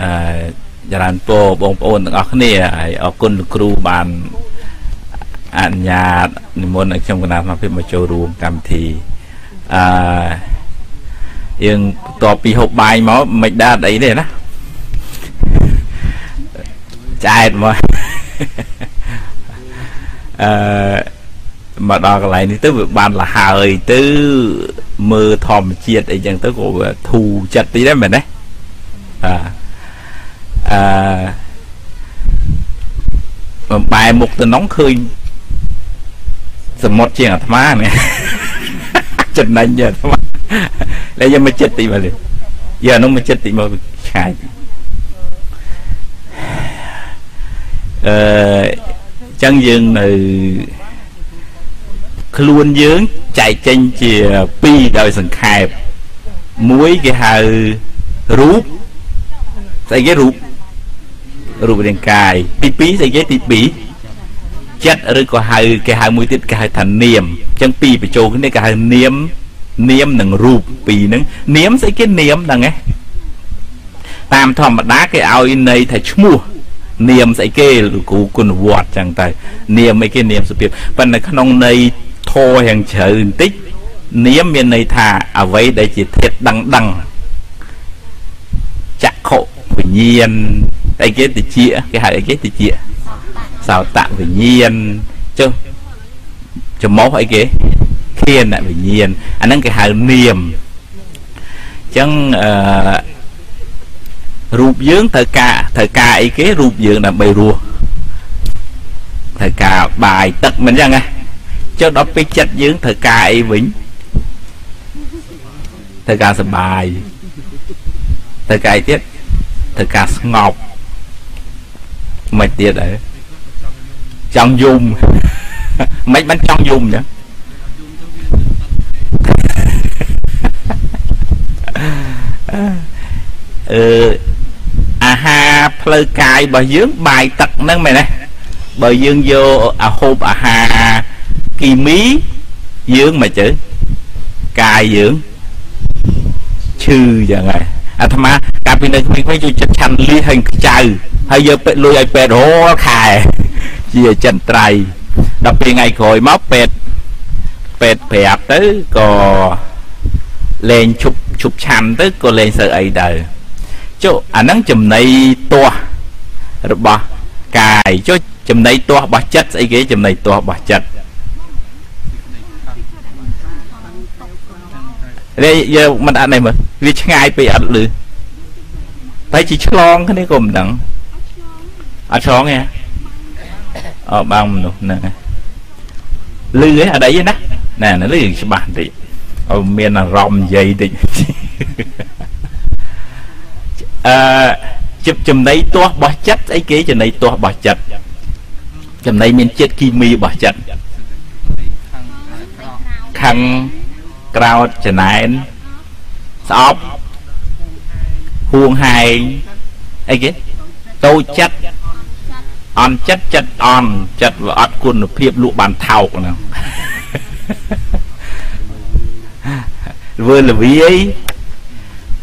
អឺចរានពរបងប្អូនទាំងអស់គ្នាហើយអរគុណលោកគ្រូបានអនុញ្ញាតនិមន្តឲ្យខ្ញុំគណៈសមាភិបមកចូលរួមកម្មវិធីអឺយើងបន្ទាប់ពីហូបបាយមកមិនដែរអីទេណាឆ្អែតមកអឺមកដល់កន្លែងនេះទៅវាបានលហើយទៅមើលធម្មជាតិអីចឹងទៅក៏វាធូរចិត្តទីដែរមែនទេបាទ អឺបំបែមុខទៅនងឃើញសមុទ្រជាងអាត្មានេះចំណេញអាត្មាតែយកមកចិត្តតិចមកលេយកអានោះមកចិត្តតិចមកឆ្ងាយអឺចឹងយើងនៅខ្លួនយើងចែកចេញជា2ដោយសង្ខេបមួយគេហៅរូបស្អីគេរូប រូបរាងកាយទី2ស្អីគេទី2ចិត្តឬក៏ហៅគេហៅមួយទៀតគេហៅថានាមអញ្ចឹងពីរបញ្ចូលគ្នាគេហៅនាមនាមនិងរូបពីរហ្នឹងនាមស្អីគេនាមហ្នឹងឯងតាមធម្មតាគេឲ្យន័យថាឈ្មោះនាមស្អីគេលោកគ្រូគុណវត្តចឹងទៅនាមអីគេនាមសុភាពប៉ុន្តែក្នុងន័យធរយ៉ាងជ្រៅបន្តិចនាមមានន័យថាអ្វីដែលជាធាតដឹងដឹងចក្ខុវិញ្ញាណ អីគេតិចគេហៅអីគេតិចសោតវិញ្ញាណចុះចំមោះអីគេឃានវិញ្ញាណអាហ្នឹងគេហៅនាមអញ្ចឹងអឺរូបយើងត្រូវការត្រូវការអីគេរូបយើងដើម្បីរស់ត្រូវការបាយទឹកមិនអញ្ចឹងណាចុះដល់ពេលចិត្តយើងត្រូវការអីវិញត្រូវការសុបាយត្រូវការអីទៀតត្រូវការស្ងប់ មិនទៀតអើចង់យំមិនមិនចង់យំចឹងអឺអាហារផ្លូវកាយរបស់យើងបាយទឹកហ្នឹងមែនទេបើយើងយកអាហូបអាហារគីមីយើងមិនទៅកាយយើងឈឺយ៉ាងហ្នឹងអាត្មាកាលពីនៅក្មេងៗជួយចិត្តឆាន់លីហើយខ្ចៅ ហើយយកពេទ្យលុយឲ្យពេទ្យរាល់ខែជាចិនត្រៃដល់ពេលថ្ងៃក្រោយមកពេទ្យពេទ្យប្រាប់ទៅក៏លេងឈប់ឈប់ឆាន់ទៅក៏លេងសើអីដែរចុះអាហ្នឹងចំណៃទាស់របស់កាយចុះចំណៃទាស់របស់ចិត្តស្អីគេចំណៃទាស់របស់ចិត្តនេះយកមិនអត់នេះមើលវាឆ្ងាយពេកអត់លឺតែជាឆ្លងគ្នាក៏មិនដឹង អត់ឆ្លងទេអើបាំងមនុស្សហ្នឹងលឺឯអត់អីណាណែលឺច្បាស់បន្តិចឲ្យមានអារម្មណ៍និយាយតិចអឺជិបចំណៃទាស់របស់ចិត្តស្អីគេចំណៃទាស់របស់ចិត្តចំណៃមានជាតិគីមីរបស់ចិត្តខឹងក្រោតចំណែនស្អប់ហួងហែងអីគេតូចចិត្ត អន់ចិត្តចិត្តអន់ចិត្តវាអត់គុណភាពលក់បានថោកហ្នឹងធ្វើលវាយ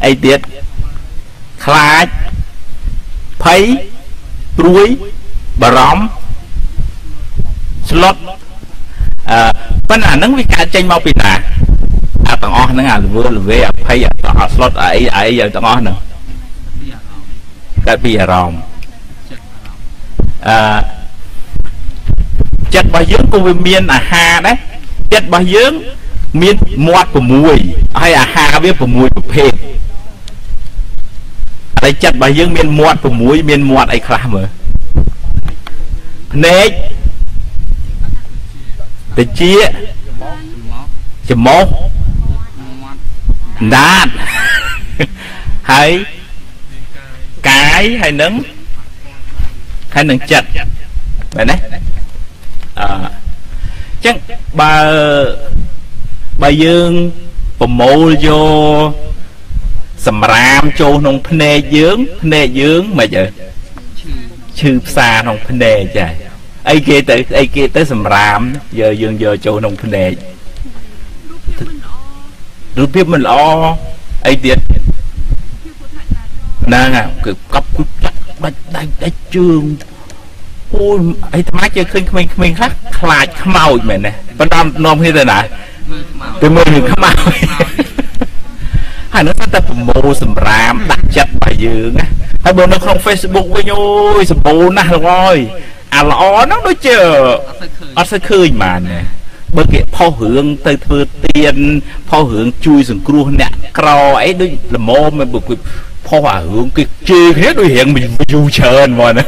អីទៀតខ្លាចភ័យព្រួយបារម្ភស្លុតអឺប៉ុន្តែអាហ្នឹងវាកើតចេញមកពីណាអាទាំងអស់ហ្នឹងអាលវើលវេអភ័យអត់ស្លុតអីអីទាំងអស់ហ្នឹងកើតពីអារម្មណ៍ អឺចិត្តរបស់យើងក៏វាមានអាហារដែរចិត្តរបស់យើងមានមាត់6ហើយអាហារវា6ប្រភេទហើយចិត្តរបស់យើងមានមាត់6មានមាត់អីខ្លះមើលភ្នែកតិចច្រមុះដាតហើយកាយហើយនឹង ហើយនឹងចិត្តបែបនេះអឺចឹងបើបើយើងប្រមូលយកសម្រាមចូលក្នុងភ្នែកយើងភ្នែកយើងមិនអើឈឺផ្សាក្នុងភ្នែកចាអីគេទៅអីគេទៅសម្រាមយកយើងយកចូលក្នុងភ្នែករូបភាពមិនល្អអីទៀតហ្នឹងគឺកប់គប់ចាក់ បាច់ដៃដាច់ជើងអូយអីថ្មជើឃើញក្មេងៗខ្លះខ្លាចខ្មោចមែនទេប៉ុន្តែនាំគ្នាទៅណាទៅមើលរឿងខ្មោចហើយនោះតែប្រមូលសម្រាមដាក់ចិត្តរបស់យើងណាហើយបើនៅក្នុង Facebook វិញអូយសម្បូរណាស់លោកអើយអាល្អហ្នឹងដូចជាអត់សូវឃើញបានណាបើគេផុសរឿងទៅធ្វើទៀនផុសរឿងជួយសង្គ្រោះអ្នកក្រអីដូចល្មមបើ ផុសអារឿងគេជេរគ្នាដូចរៀងយូរច្រើនមកណា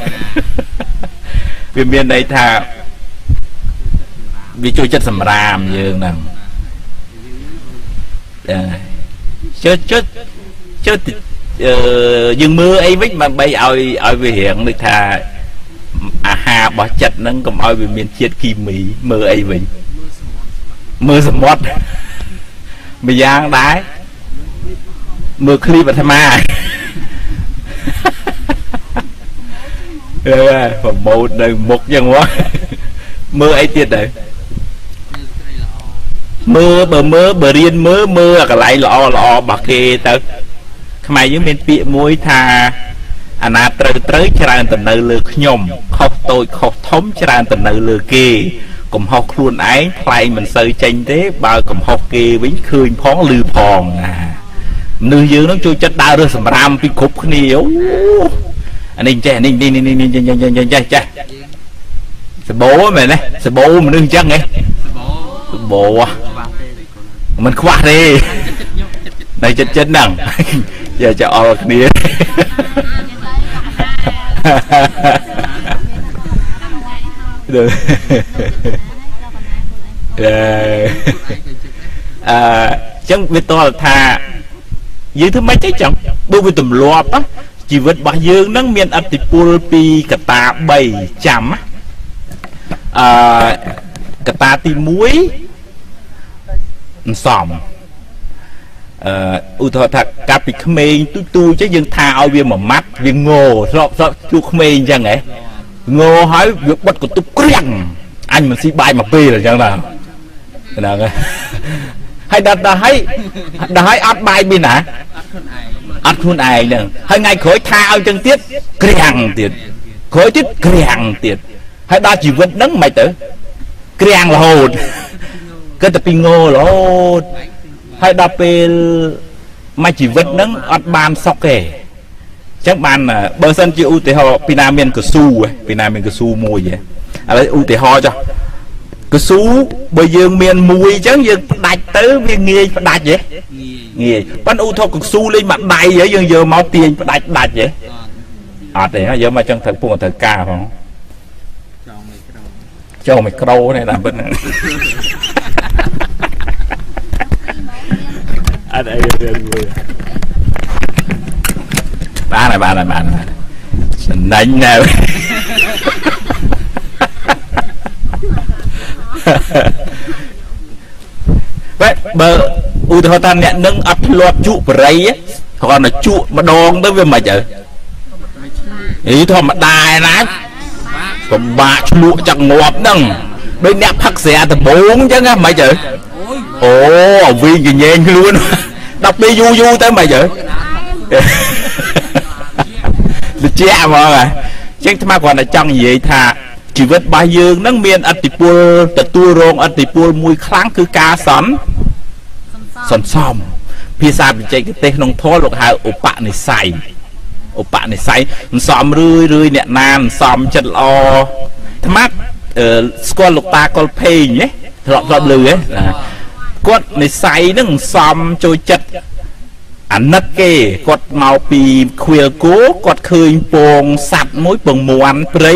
វាមានន័យថាវាជួយចិត្តសម្រាមយើងហ្នឹងជើជើជើយើងមើលអីវិញដើម្បីឲ្យឲ្យវារៀងដូចថាអាហាររបស់ចិត្តហ្នឹងកុំឲ្យវាមានជាតិគីមីមើលអីវិញមើលសមុទ្រម្យ៉ាងដែរមើលឃ្លីបអាត្មាអឺ ប្រម៉ូតនៅមុខចឹងមកមើលអីទៀតដែរមើលបើមើលបើរៀនមើលមើលអាកន្លែងល្អល្អរបស់គេទៅខ្មែរយើងមានពាក្យមួយថាអាណាត្រូវត្រូវច្រើនទៅនៅលើខ្ញុំខុសតូចខុសធំច្រើនទៅនៅលើគេកំហុសខ្លួនឯងថ្លែងមិនសូវចេញទេបើកំហុសគេវិញឃើញផងឮផងណាមនុស្សយើងនឹងចូលចិត្តដើររើសសម្រាមពីគ្រប់គ្នាអូ អានេះចេះនេះនេះនេះនេះចេះចេះចេះចេះសបោមែនទេសបោមនុស្សអញ្ចឹងហ៎សបោមិនខ្វះទេនៅចិត្តចិត្តហ្នឹងយកចោលគ្នាអឺអឺចឹងវាតលថាយើងធ្វើម៉េចទេចឹងបើវាទម្លាប់ ជីវិតរបស់យើងនឹងមានអតិពលពីកតា3ចាំអឺកតាទី1អន្សំអឺឧទាហរណ៍ថាកាលពីក្មេងទូទូចឹងយើងថាឲ្យវាមួយម៉ាត់វាងោស្របស្របជួក្មេងចឹងហ៎ងោហើយវាបិទកន្ទប់ក្រៀងអញមិនស៊ីបាយមកពេលអញ្ចឹងណាហ្នឹងហើយដល់ដល់ហើយដល់ហើយអត់បាយមានណាអត់ខ្លួនឯង ហ្នឹងហើយថ្ងៃក្រោយថាឲ្យចឹងទៀតក្រៀងទៀតក្រោយទៀតក្រៀងទៀតហើយដល់ជីវិតហ្នឹងមិនទៅក្រៀងរហូតគិតតែពីងោរហូតហើយដល់ពេលមួយជីវិតហ្នឹងអត់បានសុខទេចឹងបានបើសិនជាឧទាហរណ៍ពីណាមានកស៊ូពីណាមានកស៊ូមួយឥឡូវឧទាហរណ៍ចុះ កស៊ូបើយើងមានមួយអញ្ចឹងយើងផ្ដាច់ទៅវាងាយផ្ដាច់ទេងាយប៉ុន្តែឧទាហរណ៍កស៊ូលេងមួយដៃហើយយើងយកមកទាញផ្ដាច់ដាច់ទេអត់ទេយកមកអញ្ចឹងត្រូវពុកត្រូវការផងចូលមីក្រូនេះតាមពិតហ្នឹងអត់អីទេមួយបានហើយបានហើយបានហើយចំណេញណែ បែបបើឧទាហរណ៍ថាអ្នកនឹងអត់ធ្លាប់ជក់បរិយគ្រាន់តែជក់ម្ដងទៅវាមិនអីអីធម្មតាឯណាពិបាកឆ្លក់ចាក់ងាប់ហ្នឹងដូចអ្នកផឹកស្រាដំបងអញ្ចឹងហ៎មិនអីអូវិញកញែងខ្លួនដល់ពេលយូរយូរទៅមិនអីត្រជាក់ហ្មងហ៎ចឹងថ្មគ្រាន់តែចង់និយាយថា ជីវិតរបស់យើងនឹងមានអតិពលទទួលរងអតិពលមួយខ្លាំងគឺការសន្សន្សំភាសាបច្ចេកទេសក្នុងធម៌លោកហៅឧបនិស្ស័យឧបនិស្ស័យសន្សំរឿយរឿយអ្នកណាសន្សំចិត្តល្អថ្មស្គាល់លោកតាកុលភេងណាធ្លាប់ធ្លាប់លឺហ៎គាត់និស្ស័យនឹងសន្សំចូលចិត្តអាណិតគេគាត់មកពីខ្វៀលគោគាត់ឃើញពងសัตว์មួយពងមន់ព្រៃ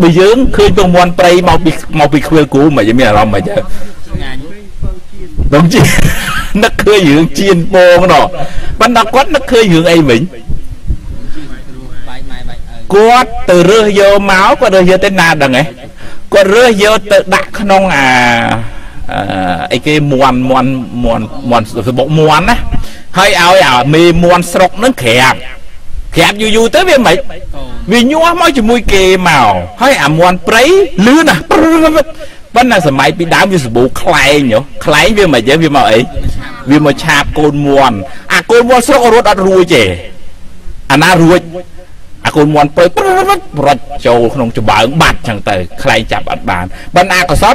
បើយើងឃើញពងមន់ព្រៃមកពីមកពីខ្វៀលគោមិនមានអារម្មណ៍មិនទេដងជីនឹកឃើញរឿងជៀនពងណោះប៉ុន្តែគាត់នឹកឃើញរឿងអីវិញគាត់ទៅរើសយកមកគាត់រើសយកទៅណាដឹងហ៎គាត់រើសយកទៅដាក់ក្នុងអាអីគេមន់មន់មន់មន់សបុកមន់ណាហើយឲ្យអាមេមន់ស្រុកនឹងក្រាប ក្រាបយូរយូរទៅវាមិនវាញាស់មកជាមួយគេមកហើយអាមន់ព្រៃលឿនណាប៉ុន្តែសម័យពីដើមវាសបូខ្លែងយោខ្លែងវាមិនយើងវាមកអីវាមកឆាបកូនមន់អាកូនមន់ស្រុករត់អត់រួចទេអាណារួចអាកូនមន់ពើរត់ចូលក្នុងចម្បើងបាត់ចឹងទៅខ្លែងចាប់អត់បានបណ្ណាកសល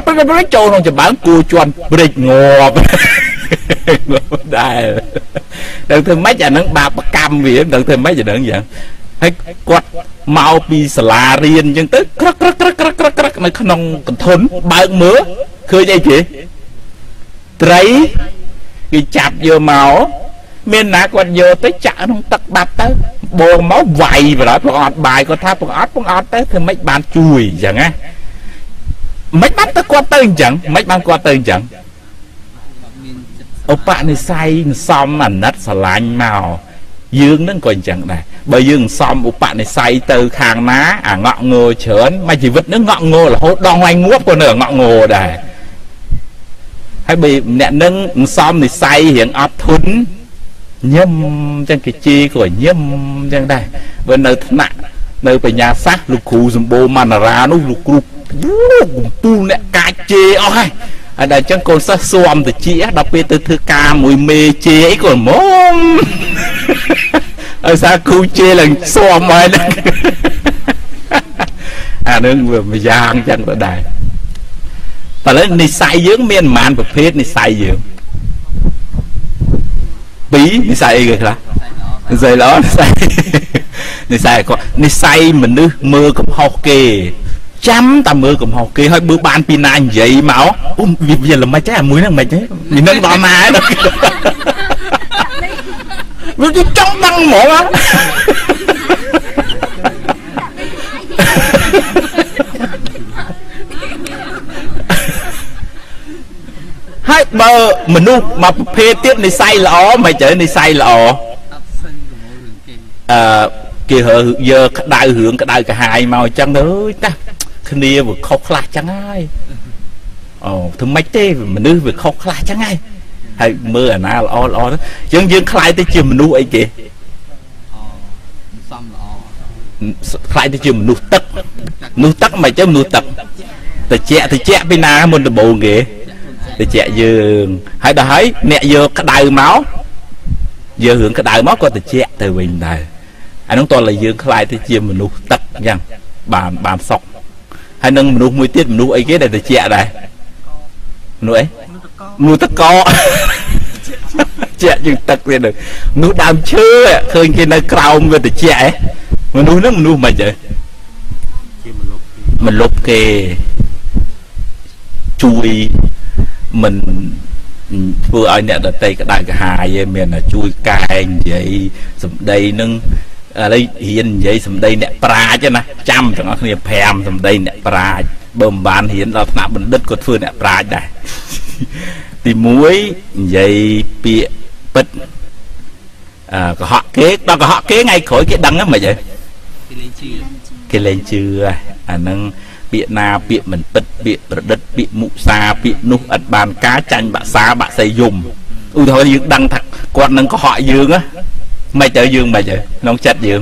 ចូលក្នុងចម្បើងគួជន់ព្រិចងាប់ ដែរដឹងធ្វើម៉េចអានឹងបាបកម្មវាដឹងធ្វើម៉េចអានឹងយ៉ាងហើយគាត់មកពីសាលារៀនអញ្ចឹងទៅក្រឹកក្រឹកក្រឹកក្រឹកក្រឹកក្រឹកនៅក្នុងកន្ធនបើកមើលឃើញអីគេត្រីគេចាប់យកមកមានណាគាត់យកទៅចាក់ក្នុងទឹកបាត់ទៅបងមកវាយបណ្ដោយពួកអត់បាយគាត់ថាពួកអត់ពួកអត់ទៅធ្វើម៉េចបានជួយអញ្ចឹងណាមិនបានទៅគាត់ទៅអញ្ចឹងមិនបានគាត់ទៅអញ្ចឹង ឧបនិស្ស័យសំអាណិតស្រឡាញ់មកយើងនឹងក៏អញ្ចឹងដែរបើយើងសំឧបនិស្ស័យទៅខាងណាអាងក់ងើច្រើនមកជីវិតនឹងងក់ងើរហូតដងឡើងងួបក៏នៅងក់ងើដែរហើយបើអ្នកនឹងសំនិស្ស័យរៀងអត់ធន់ញឹមចឹងគេជីក៏ញឹមចឹងដែរបើនៅថ្នាក់នៅបញ្ញាសាស្ត្រលោកគ្រូសម្បូរមណ្ឌរានោះលោកគ្រូកំពូលអ្នកកាចជេអស់ហើយ ហើយដល់អញ្ចឹងកូនសិស្សស៊ាំទៅជាដល់ពេលទៅធ្វើការមួយមេជេអីក៏មុំឲ្យសារគ្រូជេឡើងស៊ាំហើយអានឹងវាម្យ៉ាងចឹងទៅដែរតែឥឡូវនិស័យយើង មានប្រមាណប្រភេទនិស័យយើងពីរនិស័យអីគេខ្លះនិស័យល្អនិស័យនិស័យគាត់និស័យមនុស្សមើលកំហុសគេ ចាំតែមើលកំហុសគេហើយបើបានពីណានិយាយមកអូវាវាល្មិចហ្នឹងមួយហ្នឹងមិនទេវានឹងដល់ណាវាចង់ដឹងហ្មងហើយបើមនុស្សមកប្រភេទទៀតនិស័យល្អមិនត្រូវនិស័យល្អអឺគេរើយកក្តៅរឿងក្តៅកាហាយមកអញ្ចឹងអើយតា គ្នាវាខុសខ្លះចឹងហើយអូធ្វើម៉េចទេមនុស្សវាខុសខ្លះចឹងហើយហើយមើលអាណាល្អល្អទៅអញ្ចឹងយើងខ្លាយទៅជាមនុស្សអីគេសំល្អខ្លាយទៅជាមនុស្សទឹកមនុស្សទឹកមិនចឹងមនុស្សទឹកតិចតិចពីណាមុនដំបូងគេតិចយើងហើយដល់ហើយអ្នកយកក្តៅមកយករឿងក្តៅមកក៏តិចទៅវិញដែរអានោះតើយើងខ្លាយទៅជាមនុស្សទឹកអញ្ចឹងបានបានសុក ហើយនឹងមនុស្សមួយទៀតមនុស្សអីគេដែលតិចដែរមនុស្សអីមនុស្សតកជាជាងទឹកទៀតមនុស្សដើមឈើឃើញគេនៅក្រោមវាតិចឯងមនុស្សហ្នឹងមនុស្សមិនហ៎ជាមលុបមលុបគេជួយមិនធ្វើឲ្យអ្នកដតីក្តៅក្រហាយឯងមានជួយកែនិយាយសម្ដីនឹង ឥឡូវរៀននិយាយសម្ដីអ្នកប្រាជ្ញណាចាំទាំងអស់គ្នា5សម្ដីអ្នកប្រាជ្ញបើមិនបានរៀនដល់ថ្នាក់បណ្ឌិតក៏ធ្វើអ្នកប្រាជ្ញដែរទី1និយាយពាក្យពិតអឺកុហកគេដល់កុហកគេថ្ងៃក្រោយគេដឹងហ្នឹងមិនហ៎គេលេងជឿគេលេងជឿអាហ្នឹងពាក្យណាពាក្យមិនពិតពាក្យប្រឌិតពាក្យមុសាពាក្យនោះឥតបានការចាញ់បាក់សាបាក់សៃយំឧទាហរណ៍យើងដឹងថាគាត់នឹងកុហកយើងណា មិនទៅយើងមិនទៅក្នុងចិត្តយើង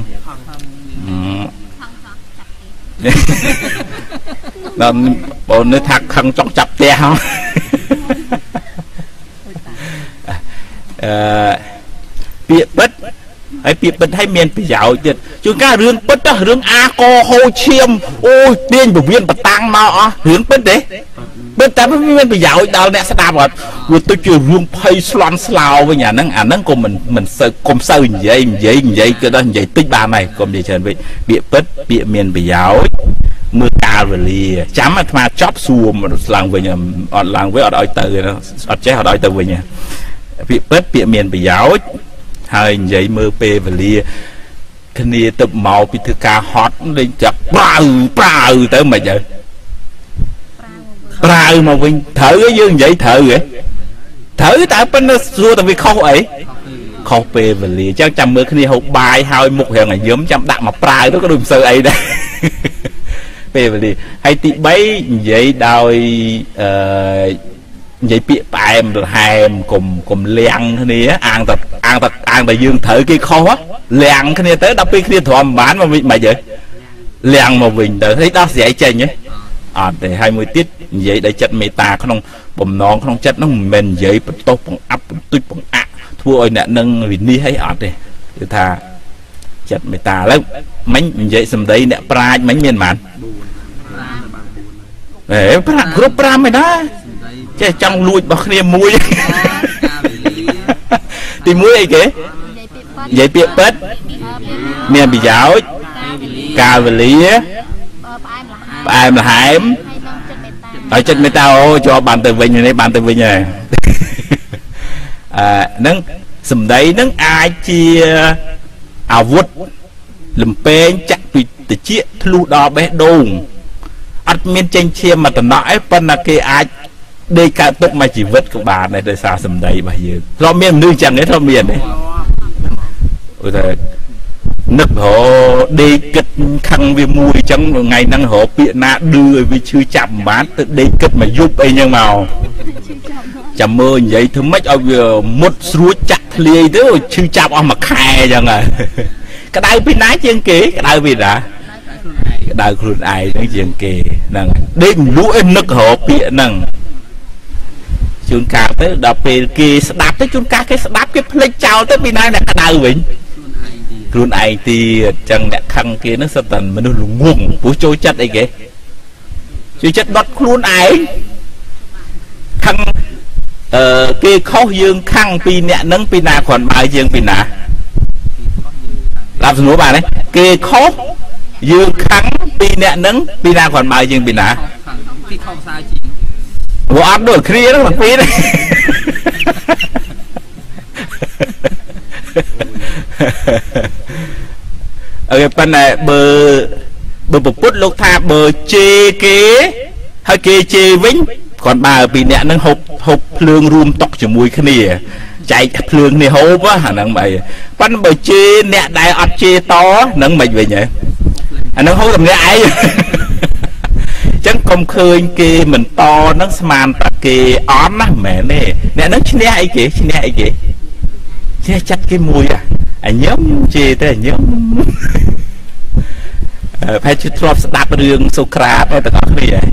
ដល់បងនេះថាខឹងចង់ចាប់ផ្ទះហ៎អឺពាក្យពិតហើយពាក្យពិតឲ្យមានប្រយោជន៍ទៀតជួនកាលរឿងពិតរឿងអាកហូឈាមអូយទាញពវៀនបតាំងមកអស់រឿងពិតទេ ពិតតែវាមានប្រយោជន៍ដល់អ្នកស្ដាប់អត់វាទៅជារឿងភ័យស្លន់ស្លោវិញអាហ្នឹងអាហ្នឹងក៏មិនមិនសូវកុំសូវនិយាយនិយាយនិយាយគឺដល់និយាយតិចបានហើយកុំនិយាយច្រើនពេកពាក្យពិតពាក្យមានប្រយោជន៍មើលកាលវេលាចាំអាត្មាចប់សួរស្ឡើងវិញអត់ឡើងវិញអត់ឲ្យទៅអត់ចេះអត់ឲ្យទៅវិញពាក្យពិតពាក្យមានប្រយោជន៍ហើយនិយាយមើលពេលវេលាគ្នាទៅមកពីធ្វើការហត់លេងចាក់ប្រាវប្រាវទៅមិនទៅ ប្រាវមកវិញត្រូវយើងនិយាយត្រូវហ៎ត្រូវតែប៉ុន្តែសួរតែវាខុសអីខុសពេលវេលាអញ្ចឹងចាំមើលគ្នាហូបបាយហើយមុខរៀងអាយឹមចាំដាក់មកប្រាវទៅក៏ដូចមិនសូវអីដែរពេលវេលាហើយទី3និយាយដោយអឺនិយាយពាក្យផ្អែមរហែមកុំកុំលៀងគ្នាអាងតអាងតអាងតែយើងត្រូវគេខុសលៀងគ្នាទៅដល់ពេលគ្នាទ្រាំបានមកវិញមិនហីលៀងមកវិញទៅហើយដោះស្រាយចេញហ៎ អត់ទេហើយមួយទៀតនិយាយដោយចិត្តមេត្តាក្នុងបំណងក្នុងចិត្តហ្នឹងមិនមែននិយាយបន្ទោសបង្អាប់បន្ទុចបង្អាក់ធ្វើឲ្យអ្នកនឹងវិនិច្ឆ័យអីអត់ទេគឺថាចិត្តមេត្តាឥឡូវមិញនិយាយសម្ដីអ្នកប្រាជ្ញមិញមានប៉ុន្មានអេប្រាគ្រប់5ឯណាចេះចង់លួចរបស់គ្នាមួយទី1អីគេនិយាយពាក្យពិតមានប្រយោជន៍កាលវេលា ផ្អែមល្ហែមហើយចិត្តមេត្តាអូជាប់បានទៅវិញនេះបានទៅវិញហើយអឺនឹងសម្ដីនឹងអាចជាអាវុធលំពេងចាក់ពីតិចធ្លុះដល់បេះដូងអត់មានចេញឈាមមកតំណក់ឯងប៉ុន្តែគេអាចដេកកើតទុកមួយជីវិតក៏បានដែរដោយសារសម្ដីរបស់យើងធ្លាប់មានមនុស្សចឹងទេធ្លាប់មានទេឧទាហរណ៍ នឹករដេកគិតខឹងវាមួយអញ្ចឹងថ្ងៃហ្នឹងរកពាក្យណាឌឺឲ្យវាឈឺចាប់មិនបានទៅដេកគិតមកយប់អីចឹងមកចាំមើលនិយាយធ្វើម៉េចឲ្យវាមុតស្រួចចាក់ធ្លាយទៅឈឺចាប់អស់មួយខែអញ្ចឹងហើយក្តៅពីណាជាងគេក្តៅពីណាក្តៅខ្លួនឯងហ្នឹងជាងគេហ្នឹងដេកលក់ឯនឹករកពាក្យហ្នឹងជួនកាលទៅដល់ពេលគេស្ដាប់ទៅជួនកាលគេស្ដាប់គេភ្លេចចោលទៅពីណាអ្នកក្តៅវិញ ខ្លួនឯងទៀតចឹងអ្នកខឹងគេនឹងសិតតែមនុស្សល្ងងព្រោះចូលចិត្តអីគេចូលចិត្តដុតខ្លួនឯងខឹងអឺគេខុសយើងខឹងពីអ្នកនឹងពីណាគ្រាន់បើយើងពីណាតាមសំណួរបានទេគេខុសយើងខឹងពីអ្នកនឹងពីណាគ្រាន់បើយើងពីណាគេខុសផ្សាយជាងព្រោះអត់ដូចគ្នាហ្នឹងពីរ អើប៉ុន្តែបើបើពពុទ្ធលោកថាបើជេរគេហើយគេជេរវិញគាត់បើពីអ្នកហ្នឹងហូបហូបភ្លើងរួមតុកជាមួយគ្នាចែកភ្លើងនេះហូបអាហ្នឹងបើប៉ុន្តែបើជេរអ្នកដែលអត់ជេរតហ្នឹងមិនវិញហ៎អាហ្នឹងហូបតែម្នាក់ឯងចឹងកុំឃើញគេមិនតហ្នឹងស្មានតែគេអន់ណាមែនទេអ្នកហ្នឹងឈ្នះអីគេឈ្នះអីគេ ឈ្នះចិត្តគេមួយអាញឹមជេរតែអាញឹមប្រហែលជាធ្លាប់ស្ដាប់រឿងសូក្រាតទាំងអស់គ្នាហើយ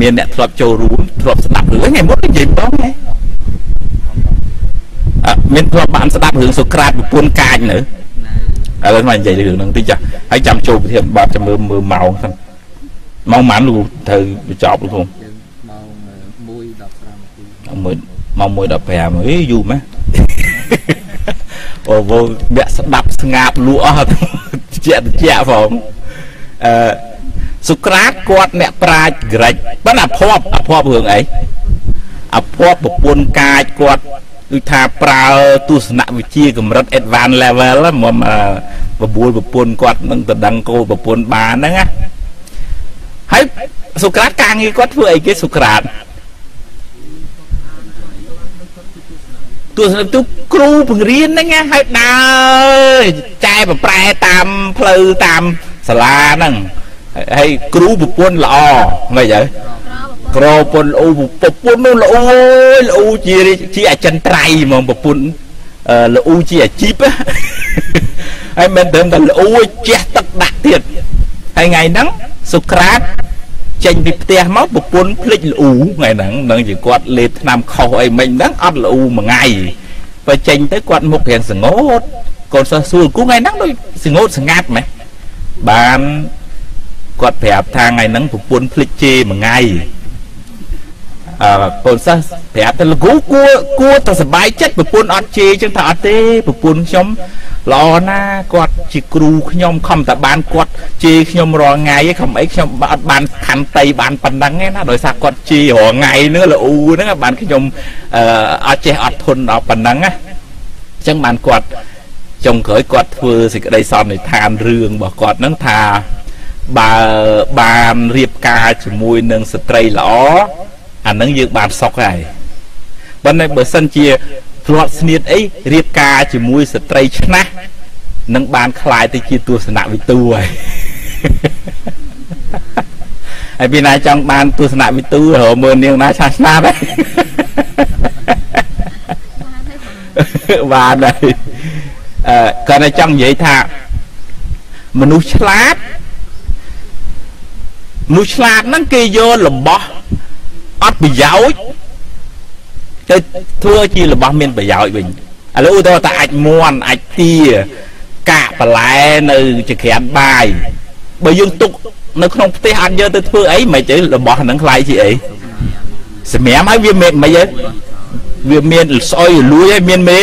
មានអ្នកធ្លាប់ចូលរួមធ្លាប់ស្ដាប់រឿងថ្ងៃមុននិយាយបងហ៎អត់មានធ្លាប់បានស្ដាប់រឿងសូក្រាតប្រពន្ធកាចនៅឥឡូវមកនិយាយរឿងហ្នឹងតិចចាហើយចាំចូលប្រធានបទចាំមើលមើលម៉ោងសិនម៉ោងប៉ុន្មានលោកត្រូវបញ្ចប់លោកខ្ញុំម៉ោង1:15នាទីម៉ោង1:15អីយូរម៉េច អូវអ្នកស្ដាប់ស្ងាប់លក់អស់ជាតិចផងអឺសុក្រាតគាត់អ្នកប្រាជ្ញក្រិចប៉ុន្តែអភ័ព្វអភ័ព្វរឿងអីអភ័ព្វប្រពន្ធកាចគាត់ដូចថាប្រើទស្សនវិជ្ជាកម្រិត advanced level មកបបួលប្រពន្ធគាត់នឹងទៅដឹងកូនប្រពន្ធបានហ្នឹងណាហើយសុក្រាតការងារគាត់ធ្វើអីគេសុក្រាត ទស្សនទុគ្រូបង្រៀនហ្នឹងហើយដើរចែប្រប្រែតាមផ្លូវតាមសាលាហ្នឹងហើយគ្រូប្រពន្ធល្អមិនអីក្រពន្ធល្អប្រពន្ធនោះល្អល្អជាជាអចិន្ត្រៃយ៍ហ្មងប្រពន្ធល្អជាអាជីពហើយមិនត្រឹមតែល្អជះទឹកដាក់ទៀតហើយថ្ងៃហ្នឹងសុក្រាត ចេញពីផ្ទះមកប្រពន្ធភ្លេចល្អូថ្ងៃហ្នឹងនឹងជាគាត់លេបថ្នាំខុសអីមិញហ្នឹងអត់ល្អូមួយថ្ងៃបើចេញទៅគាត់មុខរៀងសងោតកូនសិស្សសួរគូថ្ងៃហ្នឹងដូចសងោតស្ងាត់ម៉េះបានគាត់ប្រាប់ថាថ្ងៃហ្នឹងប្រពន្ធភ្លេចជេរមួយថ្ងៃអឺកូនសិស្សប្រាប់ទៅលោកគ្រូគួរគួរតែសប្បាយចិត្តប្រពន្ធអត់ជេរចឹងថាអត់ទេប្រពន្ធខ្ញុំ ល្អណាគាត់ជាគ្រូខ្ញុំខំតែបានគាត់ជេរខ្ញុំរាល់ថ្ងៃឯងខំអីខ្ញុំអត់បានខន្តីបានប៉ុណ្ណឹងឯណាដោយសារគាត់ជេររាល់ថ្ងៃហ្នឹងលូហ្នឹងបានខ្ញុំអត់ចេះអត់ធន់ដល់ប៉ុណ្ណឹងណាអញ្ចឹងបានគាត់ចុងក្រោយគាត់ធ្វើសេចក្តីសន្និដ្ឋានរឿងរបស់គាត់ហ្នឹងថាបើបានរៀបការជាមួយនឹងស្ត្រីល្អអានឹងយើងបានសុខហើយប៉ុន្តែបើសិនជា ធ្លាប់ស្នៀតអីរៀបការជាមួយស្ត្រីឆ្នះនឹងបានคลายទៅជាទស្សនវិទូហើយហើយពីណាចង់បានទស្សនវិទូរមើលនាងណាឆាឆ្នាតហើយបានហើយអឺគាត់តែចង់និយាយថាមនុស្សឆ្លាតមនុស្សឆ្លាតហ្នឹងគេយករបស់អត់ប្រយោជន៍ ទៅធ្វើជារបស់មានប្រយោជន៍វិញឥឡូវឧទាហរណ៍ថាអាចមន់អាចទាកាបន្លែនៅចក្រានបាយបើយើងទុកនៅក្នុងផ្ទះអត់យកទៅធ្វើអីមិនទៅរបស់ហ្នឹងខ្លាយជាអីសម្រាប់ហើយវាមិនមិនអីវាមានស្អុយលួយហើយមានមេ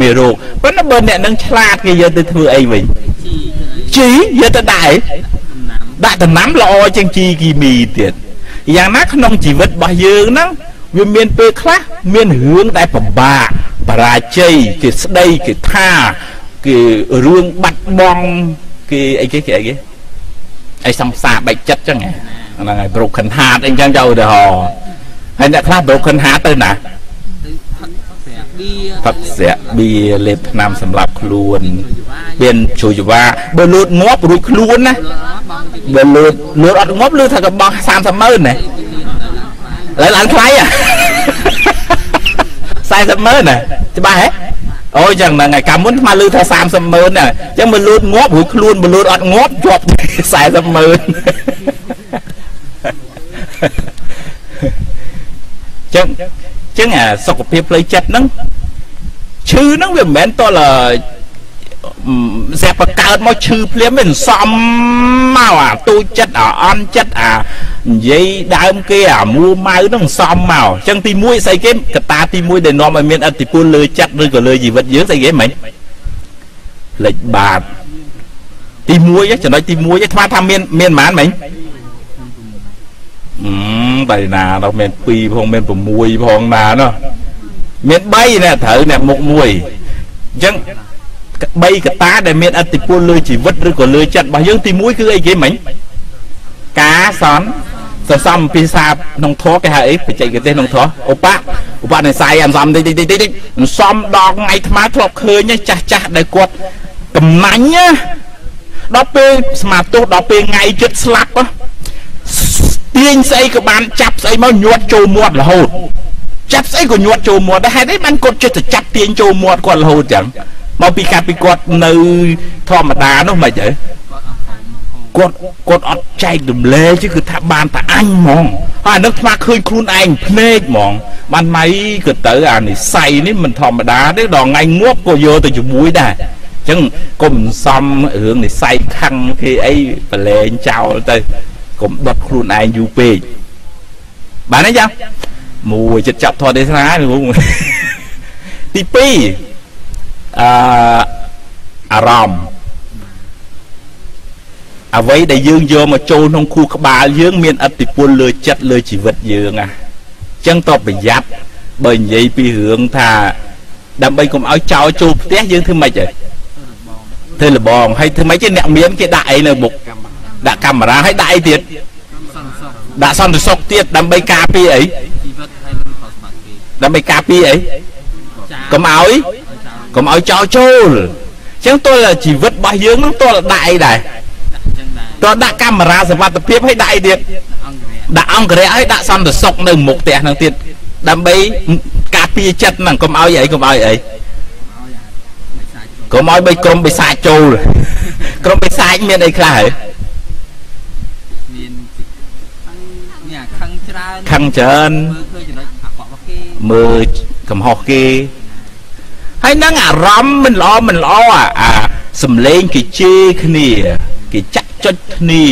មេរោគប៉ុន្តែបើអ្នកនឹងឆ្លាតគេយកទៅធ្វើអីវិញជីយកទៅដាក់អីដាក់ដំណាំល្អជាងជីគីមីទៀតយ៉ាងណាក្នុងជីវិតរបស់យើងហ្នឹង វាមានពេលខ្លះមានរឿងដែលពិបាកបរាជ័យគេស្ដីគេថាគេរឿងបាត់បង់គេអីគេគេអីគេអីសង្សារបែកចិត្តចឹងហ្នឹងហើយ broken heart អីចឹងទៅឧទាហរណ៍ហើយអ្នកខ្លះ broken heart ទៅណាផឹកស្រាក់បៀលេបថ្នាំសម្រាប់ខ្លួនមានជួយយវាបើលូតងាប់រួចខ្លួនណាបើលូតលូតអត់ងាប់លឺថាកបោះ30ម៉ឺនណា ឡើយឡើងថ្លៃអា40ម៉ឺនណាច្បាស់ហ៎អូចឹងហ្នឹងហើយកាលមុនស្មើលឺថា30ម៉ឺនណាអញ្ចឹងបើលូតងាប់រួចខ្លួនបើលូតអត់ងាប់ជាប់40ម៉ឺនចឹងចឹងអាសុខភាពផ្លូវចិត្តហ្នឹងឈឺហ្នឹងវាមិនមែនតលស្រាប់បកើតមកឈឺភ្លាមមិនសំមកអាទូចចិត្តអាអន់ចិត្តអា និយាយដើមគេអាមួម៉ៅហ្នឹងសំមកអញ្ចឹងទី1ស្អីគេកតាទី1ដែលនាំឲ្យមានអតិពលលើចិត្តឬក៏លើជីវិតយើងស្អីគេមិញលេចបាតទី1ចំណុចទី1ឯងថ្មថាមានមានប៉ុន្មានមិញអឺតែណាដល់មាន2ផងមាន6ផងណាណោះមាន3ណាត្រូវអ្នកមុខមួយអញ្ចឹង3កតាដែលមានអតិពលលើជីវិតឬក៏លើចិត្តរបស់យើងទី1គឺអីគេមិញការសន្សន្សំភាសាក្នុងធម៌គេហៅអីបច្ចេកទេសក្នុងធម៌ឧបឧបនិស្ស័យអន្សំតិចតិចតិចតិចអន្សំដល់ថ្ងៃថ្មធ្លាប់ឃើញចាស់ចាស់ដែលគាត់កំណាញ់ណាដល់ពេលស្មាទោសដល់ពេលថ្ងៃចិត្តស្លាប់ទាញស្អីក៏បានចាប់ស្អីមកញាត់ចូលមាត់រហូតចាប់ស្អីក៏ញាត់ចូលមាត់ដែរហេតុអីបានគាត់ចិត្តទៅចាប់ទាញចូលមាត់គាត់រហូតចឹងមកពីកាត់ពីគាត់នៅធម្មតានោះមិនអី គាត់គាត់អត់ចែករំលែកគឺថាបានតែអញហ្មងហើយអានឹងថ្មឃើញខ្លួនឯងភ្នែកហ្មងបានម៉ៃក៏ទៅអានិស័យនេះមិនធម្មតាទេដល់ថ្ងៃងាប់ក៏យកទៅជាមួយដែរអញ្ចឹងកុំសំរឿងនិស័យខឹងគេអីប្រឡែងចោលទៅកុំដុតខ្លួនឯងយូរពេកបានទេយ៉ាងមួយចិត្តចាប់ធម៌ទេសនាទី2អឺអារម្មណ៍ អ្វីដែលយើងយកមកចូលក្នុងខួរក្បាលយើងមានអតិពលលើចិត្តលើជីវិតយើងណាអញ្ចឹងតបប្រយ័ត្នបើនិយាយពីរឿងថាដើម្បីកុំឲ្យចោលចូលផ្ទះយើងធ្វើម៉េចហ៎ធ្វើលបងហើយធ្វើម៉េចទេអ្នកមានគេដាក់អីនៅមុខដាក់កាមេរ៉ាហើយដាក់អីទៀតដាក់សន្តិសុខទៀតដើម្បីការពារអីដើម្បីការពារអីកុំឲ្យកុំឲ្យចោលចូលអញ្ចឹងទល់ជីវិតរបស់យើងនឹងទល់ដាក់អីដែរ ទល់ដាក់កាមេរ៉ាសវត្ថភាពឲ្យដាក់អីទៀតដាក់អង្គរៈឲ្យដាក់សន្តិសុខនៅមុខផ្ទះហ្នឹងទៀតដើម្បីការពារចិត្តហ្នឹងកុំឲ្យអីកុំឲ្យអីកុំឲ្យបីក្រុមបិសាចចូលក្រុមបិសាចមានអីខ្លះហ៎មានខឹងច្រើនខឹងច្រើនមើលកំហុសគេហើយនឹងអារម្មណ៍មិនល្អមិនល្អអាសំឡេងគេជេរគ្នាគេចាក់ ចុចគ្នា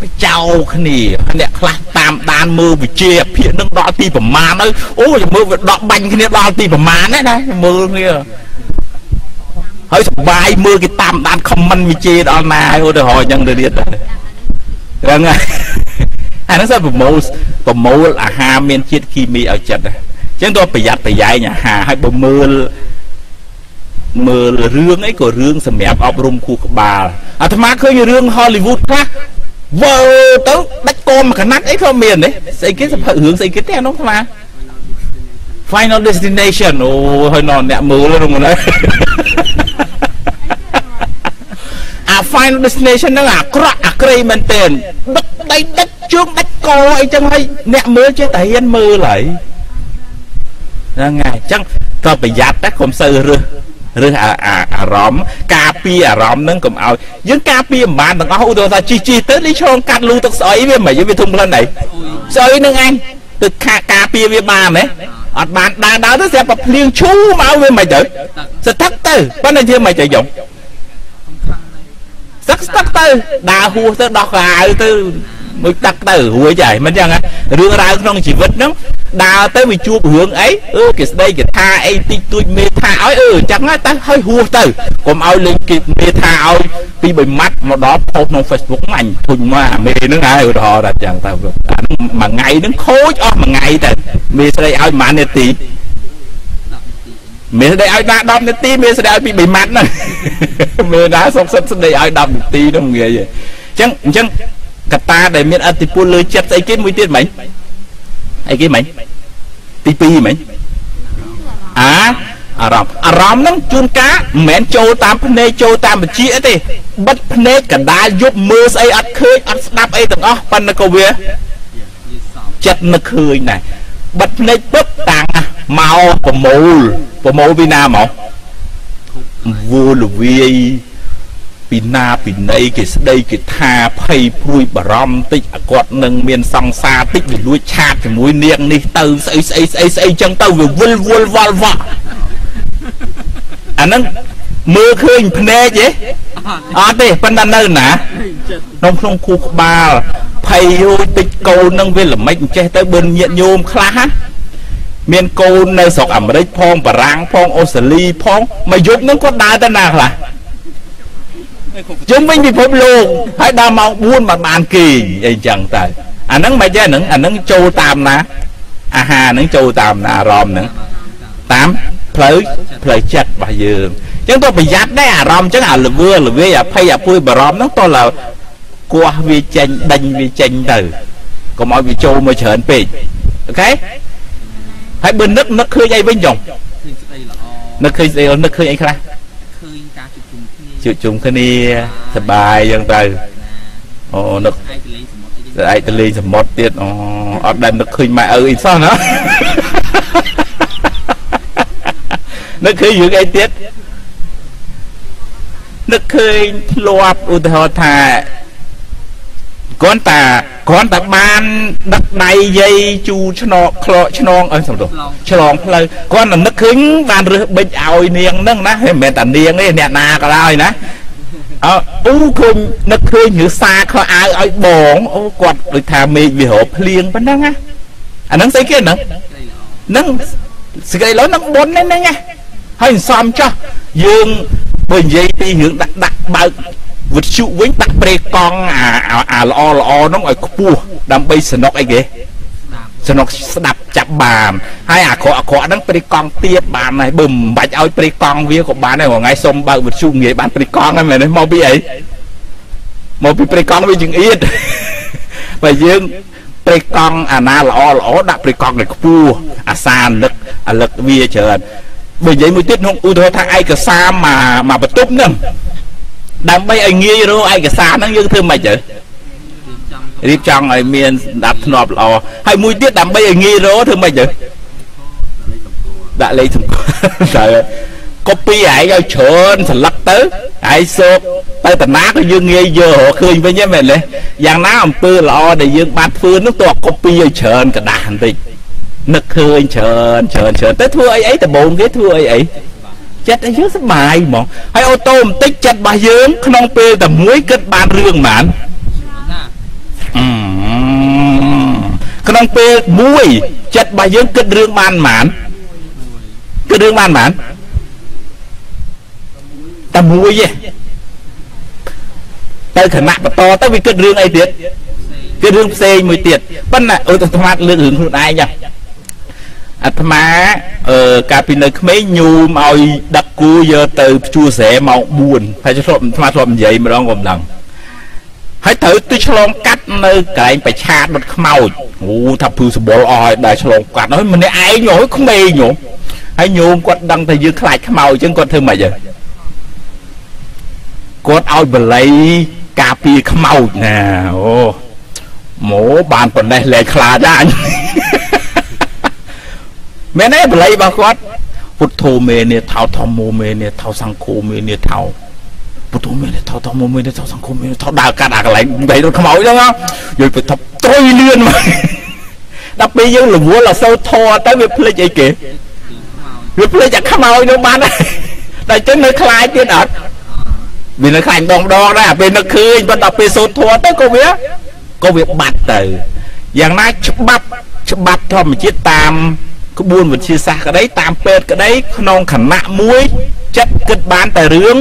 បចោគ្នាអ្នកខ្លះតាមដានមើលវិជាភាកនឹងដល់ទីប្រមាណទៅអូយមើលវាដកបាញ់គ្នាដល់ទីប្រមាណណាណាមើលគ្នាហើយសបាយមើលគេតាមដានខមមិនវិជាដល់ណាហើយឧទាហរណ៍អញ្ចឹងទៅទៀតហ្នឹងហើយអានោះសិនប្រមូលប្រមូលអាហារមានជាតិគីមីឲ្យចិត្តហ្នឹងចឹងទៅប្រយ័ត្នប្រយែងអាហារហើយបើមើល មើលរឿងអីក៏រឿងសម្រាប់អប់រំគូក្បាលអាត្មាឃើញរឿង Hollywood ខ្លះវើទៅដាច់កមកណាត់អីក៏មានទេស្អីគេសភៅរឿងស្អីគេទេអានោះអាត្មា Final Destination អូហើយណអ្នកមើលហ្នឹងណាអា Final Destination ហ្នឹងអាក្រក់អាក្រៃមែនទែនដឹកដៃដឹកជើងដាច់កអីចឹងហើយអ្នកមើលចេះតែហ៊ានមើលហើយហ្នឹងហើយអញ្ចឹងក៏ប្រយ័ត្នតែកុំសូវរើស រើសអារម្មណ៍ការពារអារម្មណ៍ហ្នឹងកុំឲ្យយើងការពារមិនបានទាំងអស់ឧទាហរណ៍ថាជីជីទៅនេះឆ្លងកាត់លូទឹកស្អុយវាមិនវាធំក្លិនអីស្អុយហ្នឹងឯងទឹកខាការពារវាបានទេអត់បានដើរដើរទៅស្រាប់តែភ្លៀងឈូមកវាមិនទៅស្ទឹកទៅប៉ុន្តែយើងមិនទៅយំស្ទឹកទៅដើរហួសទៅដោះកៅអៅទៅ មួយទឹកទៅរួចហើយមិនចឹងរឿងរ៉ាវក្នុងជីវិតហ្នឹងដើរទៅវាជួបរឿងអីអឺគេស្ដីគេថាអីតិចតួចមេថាឲ្យអឺចឹងទៅហើយហួសទៅកុំឲ្យលេងគេមេថាឲ្យពីបីម៉ាត់មកដល់ផុសក្នុង Facebook អញធុញមកអាមេហ្នឹងហើយឧទាហរណ៍ថាចឹងទៅអាមួយថ្ងៃហ្នឹងខូចអស់មួយថ្ងៃទៅមេស្ដីឲ្យប្រហែលនាទីមានស្ដីឲ្យដាក់10នាទីមានស្ដីឲ្យពីបីម៉ាត់ហ្នឹងមានណាសុកសិតស្ដីឲ្យ10នាទីហ្នឹងងាយអញ្ចឹងអញ្ចឹង កត្តាដែលមានអតិពលលើចិត្តស្អីគេមួយទៀតមិញអីគេមិញទី2មិញអាអារម្មណ៍អារម្មណ៍ហ្នឹងជួនកាលមិនមែនចូលតាមភ្នែកចូលតាមបញ្ជាទេបិទភ្នែកកណ្ដាលយប់មើលស្អីអត់ឃើញអត់ស្ដាប់អីទាំងអស់ប៉ុន្តែក៏វាចិត្តនឹកឃើញដែរបិទភ្នែកពឹបតាំងមកប្រមូលប្រមូលពីណាមកវូលវាយ ពីណាពីណីគេស្ដីគេថាភ័យព្រួយបារម្ភតិចអាគាត់នឹងមានសង្សារតិចវាលួចឆាតជាមួយនាងនេះទៅស្អីស្អីស្អីស្អីចឹងទៅវាវិលវល់វល់វល់អាហ្នឹងមើលឃើញភ្នែកទេអត់ទេប៉ុន្តែនៅណាក្នុងក្នុងគូក្បាលភ័យយូរតិចកូននឹងវាល្មិចអញ្ចេះទៅបឿនញាតញោមខ្លះមានកូននៅស្រុកអាមេរិកផងបារាំងផងអូស្ត្រាលីផងមកយប់នឹងគាត់ដើរទៅណាខ្លះ ជុំវិញពិភពលោកហើយដល់ម៉ោង4មិនបានគេអីចឹងទៅអាហ្នឹងមិនទេហ្នឹងអាហ្នឹងចូលតាមណាអាហារហ្នឹងចូលតាមណាអារម្មណ៍ហ្នឹងតាមផ្លូវផ្លូវចិត្តរបស់យើងអញ្ចឹងទៅប្រយ័ត្នដែរអារម្មណ៍អញ្ចឹងអាលវើលវាអភ័យអពួយបារម្ភហ្នឹងតោះឡើគោះវាចេញដេញវាចេញទៅកុំឲ្យវាចូលមកច្រើនពេកអូខេហើយបើនឹកនឹកឃើញអីវិញចុងនឹកឃើញស្អីនឹកឃើញអីខ្លះ ជួបជុំគ្នាសបាយយ៉ាងទៅអូនឹកឯកទៅលេងសមុទ្រទៀតអូអត់ដែលនឹកឃើញម៉ែឪអីសោះណានឹកឃើញរឿងអីទៀតនឹកឃើញធ្លាប់ឧទាហរណ៍ថា គ្រាន់តែគ្រាន់តែបានដឹកដៃយាយជូឆ្នងខ្លោឆ្នងអើសំទោសឆ្លងផ្លូវគ្រាន់តែនឹកឃើញបានរើសបិចឲ្យនាងហ្នឹងណាមិនមែនតែនាងទេអ្នកណាក៏ដោយណាអើអូឃើញនឹកឃើញឬសាខោអាវឲ្យបងអូគាត់ដូចថាមេឃវារោភ្លៀងប៉ុណ្ណឹងណាអាហ្នឹងស្អីគេហ្នឹងហ្នឹងសេចក្តីល្អហ្នឹងបុណ្យហ្នឹងណាហើយសំចោះយើងបើនិយាយពីរឿងដាក់ដាក់បើក វិទ្យុវិញដាក់ប្រេកង់អាអាល្អល្អហ្នឹងឲ្យខ្ពស់ដើម្បីสนุกអីគេสนุกស្ដាប់ចាប់បានហើយអាក្រក់អាក្រក់ហ្នឹងព្រៃកង់ទៀតបានហើយបើមិនបាច់ឲ្យព្រៃកង់វាក៏បានដែរថ្ងៃសុំបើកវិទ្យុងាយបានព្រៃកង់ហ្នឹងមែនទេមកពីអីមកពីព្រៃកង់វាចង្អៀតបើយើងព្រៃកង់អាណាល្អល្អដាក់ព្រៃកង់ឲ្យខ្ពស់អាសានឹកអាលឹកវាច្រើនបើនិយាយមួយទៀតក្នុងឧទាហរណ៍ថាឯកសារមកមកបន្ទប់ហ្នឹង ដើម្បីឲ្យងាយរកឯកសារហ្នឹងយើងធ្វើម៉េចទៅរៀបចំឲ្យមានស្ដាប់ធ្នាប់ល្អហើយមួយទៀតដើម្បីឲ្យងាយរកធ្វើម៉េចទៅដាក់លេខសម្គាល់តែកូពីឯងឲ្យច្រើនស្លឹកទៅឯងសោកទៅតាណាក៏យើងងាយយករកឃើញវិញហ្នឹងមែនទេយ៉ាងណាអំពើល្អដែលយើងបានធ្វើនោះតើកូពីឲ្យច្រើនกระดาษបន្តិចនឹកឃើញច្រើនច្រើនច្រើនទៅធ្វើអីអីដំបូងគេធ្វើអីអី ចិត្តឲ្យយើងសុបាយហ្មងហើយអូតូបន្តិចចិត្តរបស់យើង ក្នុងពេលតែមួយគិតបានរឿងហ្មងក្នុងពេលមួយចិត្តរបស់យើងគិតរឿងបានហ្មងគិតរឿងបានហ្មងតែមួយទេទៅខណៈបន្តទៅវាគិតរឿងអីទៀតគិតរឿងផ្សេងមួយទៀតប៉ុន្តែអូទៅស្មាតលើករឿងខ្លួនឯងចឹង អាត្មាអឺកាលពីនៅក្មេងញូមឲ្យដឹកគូយកទៅភ្ជួរស្រែម៉ោង4ហើយធ្លាប់អាត្មាធ្លាប់និយាយម្ដងក៏មិនដឹងហើយត្រូវទៅឆ្លងកាត់នៅកន្លែងបច្ឆាតដុតខ្មោចអូថាភឺសបល់អស់ហើយដែរឆ្លងកាត់ហើយម្នាក់ឯងហ៎ក្មេងហ៎ហើយញោមគាត់ដឹងថាយើងខ្លាចខ្មោចអញ្ចឹងគាត់ធ្វើម៉េចហើយគាត់ឲ្យបល័យការពារខ្មោចណាអូម៉ូបានប៉ុណ្ណេះលែងខ្លាចដែរ មែនទេបល័យរបស់គាត់ពុទ្ធោមេនេថោធម្មោមេនេថោសង្ឃោមេនេថោពុទ្ធោមេនេថោធម្មោមេនេថោសង្ឃោមេនេថោដើរកាត់អាកន្លែងបែរខ្មោចហ្នឹងយល់ទៅថប់ត្រុយលឿនមកដល់ពេលយើងរវល់អសូវធរទៅវាភ្លេចអីគេវាភ្លេចអាខ្មោចនោះបានតែចឹងនៅខ្លាចទៀតអត់វានៅខ្លាញ់ដងដងដែរពេលនឹកឃើញប៉ុន្តែពេលសូត្រធម៌ទៅក៏វាក៏វាបាត់ទៅយ៉ាងណាច្បាប់ច្បាប់ធម្មជាតិតាម ក្បួនវិទ្យាសាស្ត្រក្តីតាមពេទ្យក្តីក្នុងខណៈមួយចិត្តគិតបានតែរឿង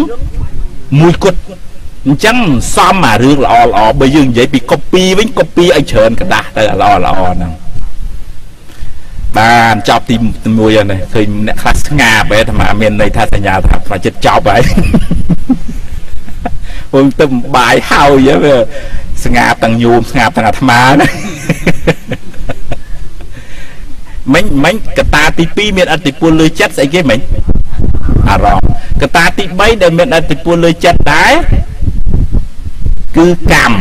មួយគត់អញ្ចឹងសំអារឿងល្អល្អបើយើងនិយាយពីកូពីវិញកូពីឲ្យច្រើនกระดาษទៅល្អល្អហ្នឹងបានចប់ទី1ហ្នឹងឃើញអ្នកខ្លះស្ងាបែអាត្មាមានន័យថាសញ្ញាថាប្រចិត្តចប់ហើយពងទៅបាយហើយវាស្ងាបទាំងញោមស្ងាបទាំងអាត្មាណា មិញមិញកតាទី2មានអតិពលលើចិត្តស្អីគេមិញអារម្មណ៍កតាទី3ដែលមានអតិពលលើចិត្តដែរគឺកម្ម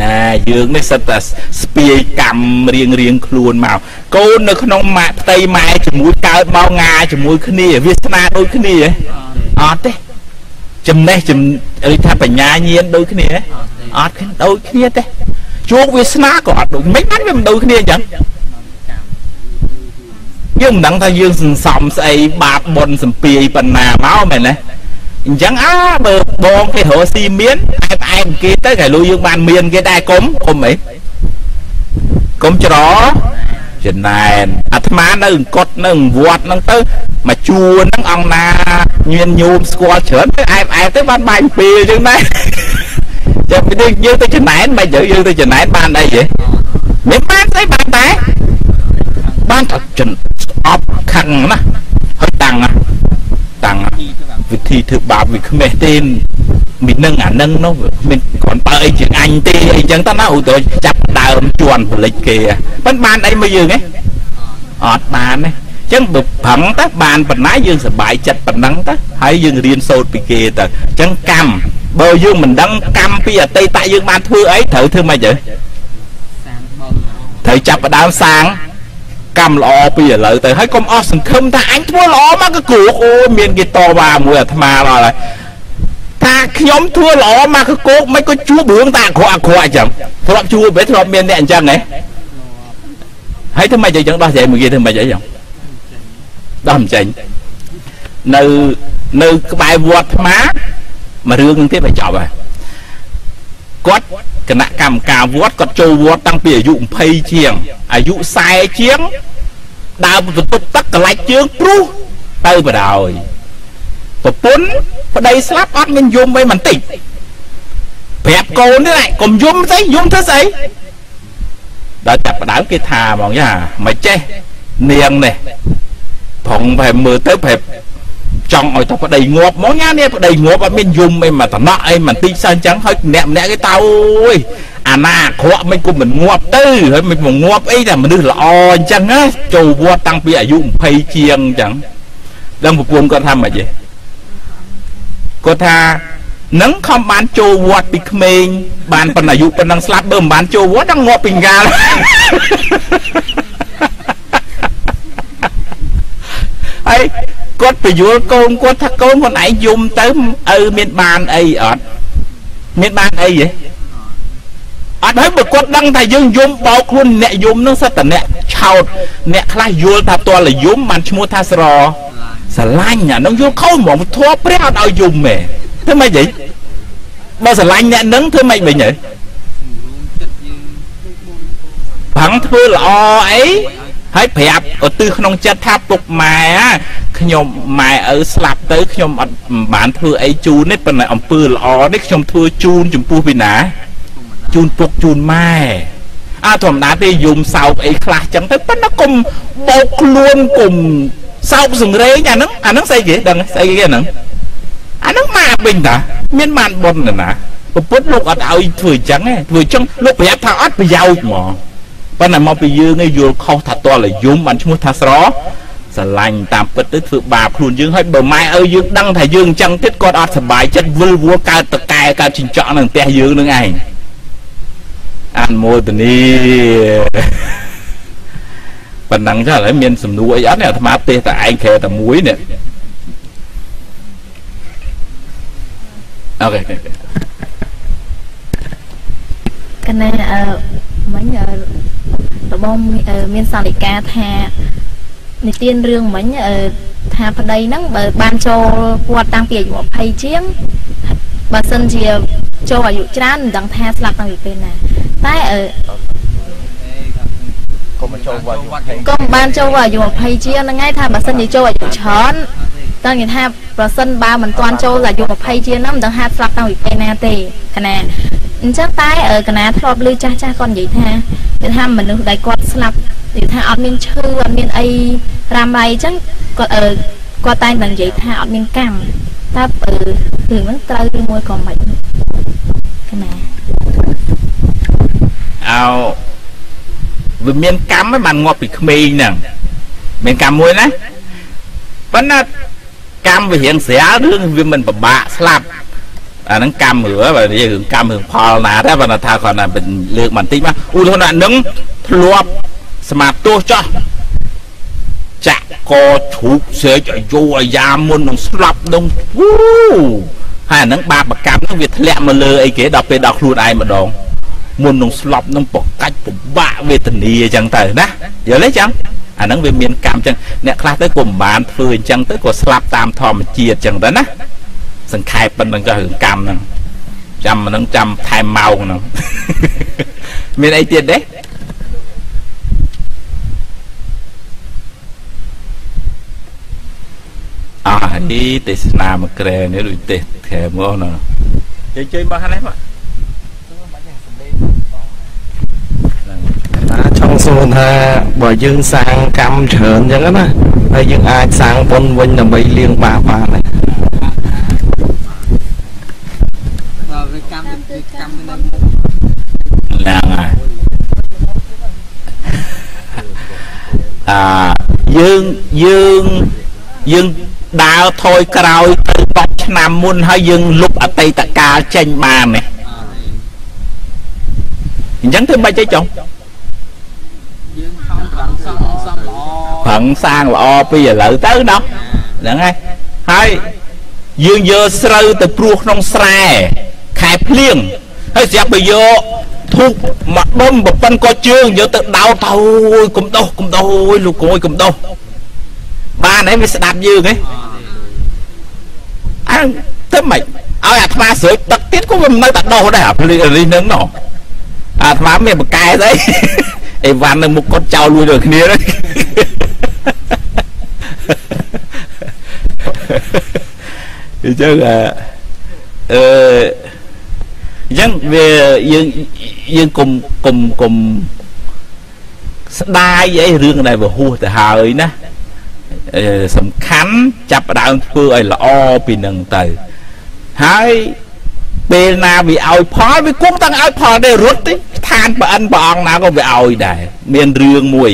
ណាយើងនេះសិតតែស្ពាយកម្មរៀងរៀងខ្លួនមកកូននៅក្នុងម៉ាក់ផ្ទៃម៉ែជាមួយកើតបោងាជាមួយគ្នាវាស្នាដូចគ្នាអត់ទេចំណេះឬថាបញ្ញាញាណដូចគ្នាអត់ដូចគ្នាទេជួបវាស្នាក៏អត់ដូចមិនបានវាមិនដូចគ្នាអញ្ចឹង យើងមិនដឹងថាយើងសន្សំស្អីបាបបុណ្យសំពីប៉ុណ្ណាមកមែនទេអញ្ចឹងអើបើបងគេរកស៊ីមានអែបអែបគេទៅគេលុយយើងបានមានគេដែរគុំគុំអីគុំច្រចំណែនអាត្មានៅអង្គត់នៅវត្តហ្នឹងទៅមកជួនហ្នឹងអង្គណាញៀនញោមស្គាល់ច្រើនទៅអែបអែបទៅបានបាយពេលអញ្ចឹងដែរចាំពីយើងទៅចំណែនមិនយើងទៅចំណែនបានអីហ៎មិនបានស្អីបានតែ បានតែចិនអប់ខឹងណាហើយតាំងតាំងវិធីធ្វើបាបវាខ្មេះទេមាននឹងអានឹងនោះមានគ្រាន់បើអីជាងអញទេអីចឹងតើណាឧទាហរណ៍ចាប់ដើមជន់បលិចគេមិនបានអីមកយើងទេអត់បានទេចឹងបើប្រឹងទៅបានប៉ុណ្ណាយើងសប្បាយចិត្តប៉ុណ្ណឹងទៅហើយយើងរៀនសូត្រពីគេទៅចឹងកម្មបើយើងមិនដឹងកម្មពីអតីតយើងបានធ្វើអីត្រូវធ្វើម៉េចទៅត្រូវចាប់ផ្ដើមសាង កម្មល្អពីឥឡូវទៅហើយកុំអស់សង្ឃឹមថាអញធ្វើល្អមកក៏គ្រូអូមានគេតវ៉ាមួយអាត្មាដល់ហើយថាខ្ញុំធ្វើល្អមកក៏គោកមិនក៏ជួបរឿងតាអាក្រក់អាក្រក់អញ្ចឹងធ្លាប់ជួបပဲធ្លាប់មានអ្នកអញ្ចឹងហ៎ហើយធ្វើម៉េចអញ្ចឹងដោះស្រាយមួយគេធ្វើម៉េចអីចឹងដោះមិនចេញនៅនៅក្បែរវត្តថ្មមួយរឿងនឹងទៀតបញ្ចប់ហើយគាត់ គណៈកម្មការវត្តគាត់ចូលវត្តតាំងពីអាយុ20ជាងអាយុ40ជាងដើរបន្ទប់ទឹកកលាច់ជើងព្រុសទៅបដ ாய் ប្រពន្ធប្តីស្លាប់អត់មានយំអីបន្តិចប្រាប់កូននេះកុំយំស្អីយំធ្វើស្អីដល់ចាប់ផ្ដើមគេថាហ្មងយ៉ាមិនចេះនាងនេះប្រងប្រែមើលទៅប្រែ ចង់ឲ្យទៅប្តីងាប់មកញ៉ានេះប្តីងាប់អត់មានយំអីមកតំណក់អីបន្តិចសិនអញ្ចឹងហើយម្នាក់ម្នាក់គេតើអូយអាណាអាក្រក់មិនគុំមិនងាប់ទៅហើយមិនមកងាប់អីតែមនុស្សល្អអញ្ចឹងណាចូលវត្តតាំងពីអាយុ20ជាងអញ្ចឹងដឹងប្រពន្ធគាត់ថាម៉េចទេគាត់ថានឹងខំបានចូលវត្តពីក្មេងបានប៉ុណ្ណាអាយុប៉ុណ្ណឹងស្លាប់បើមិនបានចូលវត្តដល់ងាប់ពីងាលហើយ គាត់ពយល់កូនគាត់ថាកូនខ្លួនឯងយំទៅឪមានបានអីអត់មានបានអីហ៎អត់ហើយបើគាត់ដឹងថាយើងយំបោកខ្លួនអ្នកយំនឹងសិតតែអ្នកឆោតអ្នកខ្លះយល់ថាតលយំបានឈ្មោះថាស្រស្រឡាញ់អានឹងយល់ខុសហ្មងធัวព្រះអត់ឲ្យយំទេធ្វើម៉េចហីបើស្រឡាញ់អ្នកនឹងធ្វើម៉េចវិញហីប្រឹងធ្វើល្អអី ហើយប្រាប់ឧទ្ទិសក្នុងចិត្តថាពុកម៉ែខ្ញុំម៉ែឪស្លាប់ទៅខ្ញុំអត់បានធ្វើអីជូនទេប៉ុន្តែអំពើល្អនេះខ្ញុំធ្វើជូនចំពោះពីណាជូនពុកជូនម៉ែអើធម្មតាទេយំសោកអីខ្លះចឹងទៅប៉ុន្តែគុំបោកខ្លួនគុំសោកសង្រេងអាហ្នឹងអាហ្នឹងស្អីគេដឹងស្អីគេអាហ្នឹងអាហ្នឹងមកវិញតាមានបានប៉ុនណាពុទ្ធលោកអត់ឲ្យធ្វើចឹងទេធ្វើចឹងលោកប្រាប់ថាអត់ប្រយោជន៍ហ្មង ប៉ុន្តែមកពីយើងឯងយល់ខុសថាតលយំបានឈ្មោះថាស្រស្រឡាញ់តាមពិតទៅធ្វើបាបខ្លួនយើងហើយបើម៉ែឪយើងដឹងថាយើងអញ្ចឹងទៀតគាត់អត់សុបាយចិត្តវិលវល់កើតតកែកើតចិញ្ចក់នៅផ្ទះយើងនឹងឯងអានមោទនីប៉ុណ្ណឹងចុះឥឡូវមានសំណួរអីអត់នេះអាត្មាទេសតែឯងក្រែតែមួយនេះអូខេកណែអឺមិញ របងមានសន្និកាថានិទានរឿងមិញថាប្តីហ្នឹងបើបានចូលវត្តតាំងពីអាយុ20ជាងបើសិនជាចូលអាយុច្រើនមិនដឹងថាស្លាប់តាំងពីពេលណាតែអឺ កុំមកចូលវត្តក៏មិនបានចូលអាយុ20ជាងហ្នឹងឯងថាបើសិនជាចូលអាយុច្រើនតើនិយាយថាប្រសិនបើមិនទាន់ចូលអាយុ20ជាងហ្នឹងមិនដឹងហាត់ស្លាប់តាំងពីពេលណាទេកណាអញ្ចឹងតែអឺកណាធ្លាប់ឮចាស់ចាស់គាត់និយាយថានិយាយថាមនុស្សដែលគាត់ស្លាប់និយាយថាអត់មានឈឺអត់មានអីរ៉ាំរ៉ៃអញ្ចឹងគាត់អឺគាត់តែងតែនិយាយថាអត់មានកម្មតើអឺរឿងហ្នឹងត្រូវឬមួយក៏មិនកណាអោ វាមានកម្មហ្នឹងបានងាប់ពីក្មេងហ្នឹងមានកម្មមួយណាប៉ុន្តែកម្មវារៀងស្រាលរឿងវាមិនពិបាកស្លាប់អាហ្នឹងកម្មរឿបើនិយាយរឿងកម្មរឿងផលណាដែរបើថាគាត់ណាលើកបន្តិចមកឧទាហរណ៍ថានឹងធ្លាប់ស្មាតទោសចោះចាក់កជ្រូកស្រែកអាយុអាយ៉ាមុននឹងស្លាប់នឹងវូហើយអាហ្នឹងបាបកម្មហ្នឹងវាធ្លាក់មកលើអីគេដល់ពេលដល់ខ្លួនឯងម្ដង មុននឹងស្លាប់នឹងប្រកាច់ពិបាកវេទនាអញ្ចឹងទៅណាយល់ទេចឹងអាហ្នឹងវាមានកម្មអញ្ចឹងអ្នកខ្លះទៅក៏មិនបានធ្វើអញ្ចឹងទៅក៏ស្លាប់តាមធម្មជាតិអញ្ចឹងទៅណាសង្ខេបប៉ុណ្្នឹងក៏រឿងកម្មហ្នឹងចាំហ្នឹងចាំថែមម៉ោងហ្នឹងមានអីទៀតទេអស់នេះទេសនាមកក្រែនេះដូចទេសខែមកណាជួយជួយមកហ្នឹងមក ណាច ង់សួរថាបើយើងសាងកម្មច្រើនអញ្ចឹងណាហើយយើងអាចសាងបុណ្យវិញដើម្បីលាងបាបបានទេបើវាកម្មទៅកម្មទៅនឹងហ្នឹងហើយអាយើងយើងយើងដើរថយក្រោយទៅ10ឆ្នាំមុនហើយយើងលុបអតីតកាលចេញបានទេអញ្ចឹងធ្វើម៉េចទេចុះយើងខំ ប្រឹងសំសំល្អប្រឹងសាងល្អពីឥឡូវទៅណោះហ្នឹងហើយហើយយើងយកស្រូវទៅព្រួសក្នុងស្រែខែភ្លៀងហើយស្រាប់បើយកធូបមកដុំប្រប៉ិនក៏ជើងយកទៅដោតទៅអូយកុំដោះកុំដោះអូយលោកគួយកុំដោះបានហើយវាស្ដាប់យើងហ៎អើទៅម៉េចឲ្យអាត្មាស្រួយទឹកទៀតក៏វាមិននៅតែដោះដែរអាភ្លៀងនេះហ្នឹងណោះអាត្មាមានបកែស្អី អីវ៉ាន់នៅមុខគាត់ចោលលួចដូចគ្នាហ្នឹងអញ្ចឹងអឺអឺអញ្ចឹងវាយើងយើងកុំកុំកុំស្ដាយអីរឿងដែលវាហួសទៅហើយណាអឺសំខាន់ចាប់ផ្ដើមធ្វើឲ្យល្អពីនឹងទៅហើយ ពេលណាវាឲ្យផលវាគុំតាំងឲ្យផលដែររត់ទេឋានប្រអិនព្រះអង្គណាក៏វាឲ្យដែរមានរឿងមួយ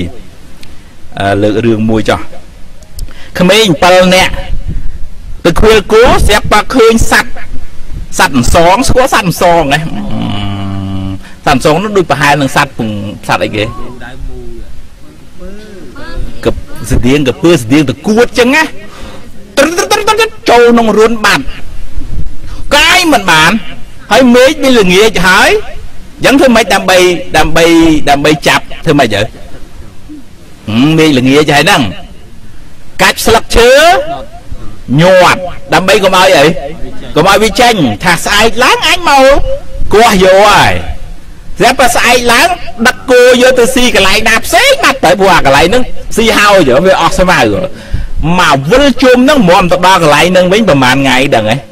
អឺលើករឿងមួយចោះក្មេង7នាក់ទៅឃើញគោស្រាប់បើឃើញសัตว์សัตว์អន្សងស្គាល់សัตว์អន្សងហ៎សัตว์អន្សងនោះដូចប្រហែលនឹងសัตว์ពងសัตว์អីគេ ដៅមូល កឹបស្តៀងកពើស្តៀងតគួតចឹងណាត្រឹត្រឹត្រចូលក្នុងរួនបាត់កាយ មិនបានហើយមេឃវាល្ងាចហើយអញ្ចឹងធ្វើម៉េចដើម្បីដើម្បីដើម្បីចាប់ធ្វើម៉េចទៅហឹមមេឃល្ងាចហើយហ្នឹងកាច់ស្លឹកឈើញាត់ដើម្បីកុំឲ្យអីកុំឲ្យវាចេញថាស្អែកឡើងអញមកគាស់យកហើយស្រាប់តែស្អែកឡើងដឹកគោយកទៅស៊ីកន្លែងណាផ្សេងបាត់ទៅព្រោះអាកន្លែងហ្នឹងស៊ីហើយវាអស់ស្មៅមកវិលជុំហ្នឹងមុំទៅដល់កន្លែងហ្នឹងវិញប្រហែលថ្ងៃដឹងហ៎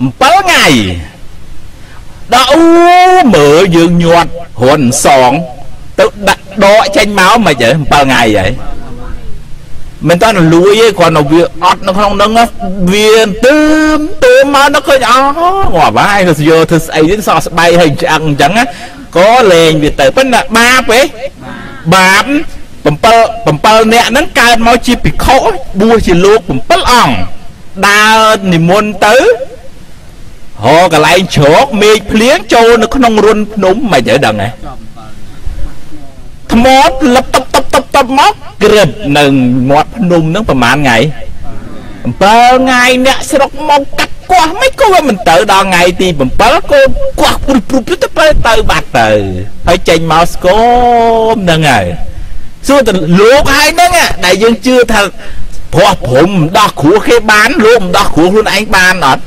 7ថ្ងៃដល់អូមើលយើងញាត់រុនសងទៅដាក់ដកចេញមកមិនហ៎7ថ្ងៃហើយមិនតើលួយទេគ្រាន់តែវាអត់នៅក្នុងហ្នឹងវាទើមទើមមកដល់ឃើញអស់ងាប់ហើយទៅយកធ្វើស្អីទៀតសក់ស្បៃហើយឆ្អឹងអញ្ចឹងក៏លេងវាទៅប៉ុន្តែបាបទេបាប7 7នាក់ហ្នឹងកើតមកជាភិក្ខុបួសជាលោក7អង្គដើរនិមន្តទៅ ហោកន្លែងជ្រកមេឃភ្លៀងចូលនៅក្នុងរុនភ្នំមិនទៅដឹងហ៎ចំ7ថ្មលឹបតបតបតបតបមកក្រឹបនៅមាត់ភ្នំហ្នឹងប្រហែលថ្ងៃ7ថ្ងៃអ្នកស្រុកមកកាត់គាស់មិនក៏វាមិនទៅដល់ថ្ងៃទី7ក៏គាស់ព្រុសព្រុសទៅទៅទៅបាត់ទៅហើយចេញមកស្គមហ្នឹងហើយសួរទៅលោកហើយហ្នឹងដែលយើងជឿថាព្រោះព្រំដោះគ្រួគេបានលោកមិនដោះគ្រួខ្លួនឯងបានអត់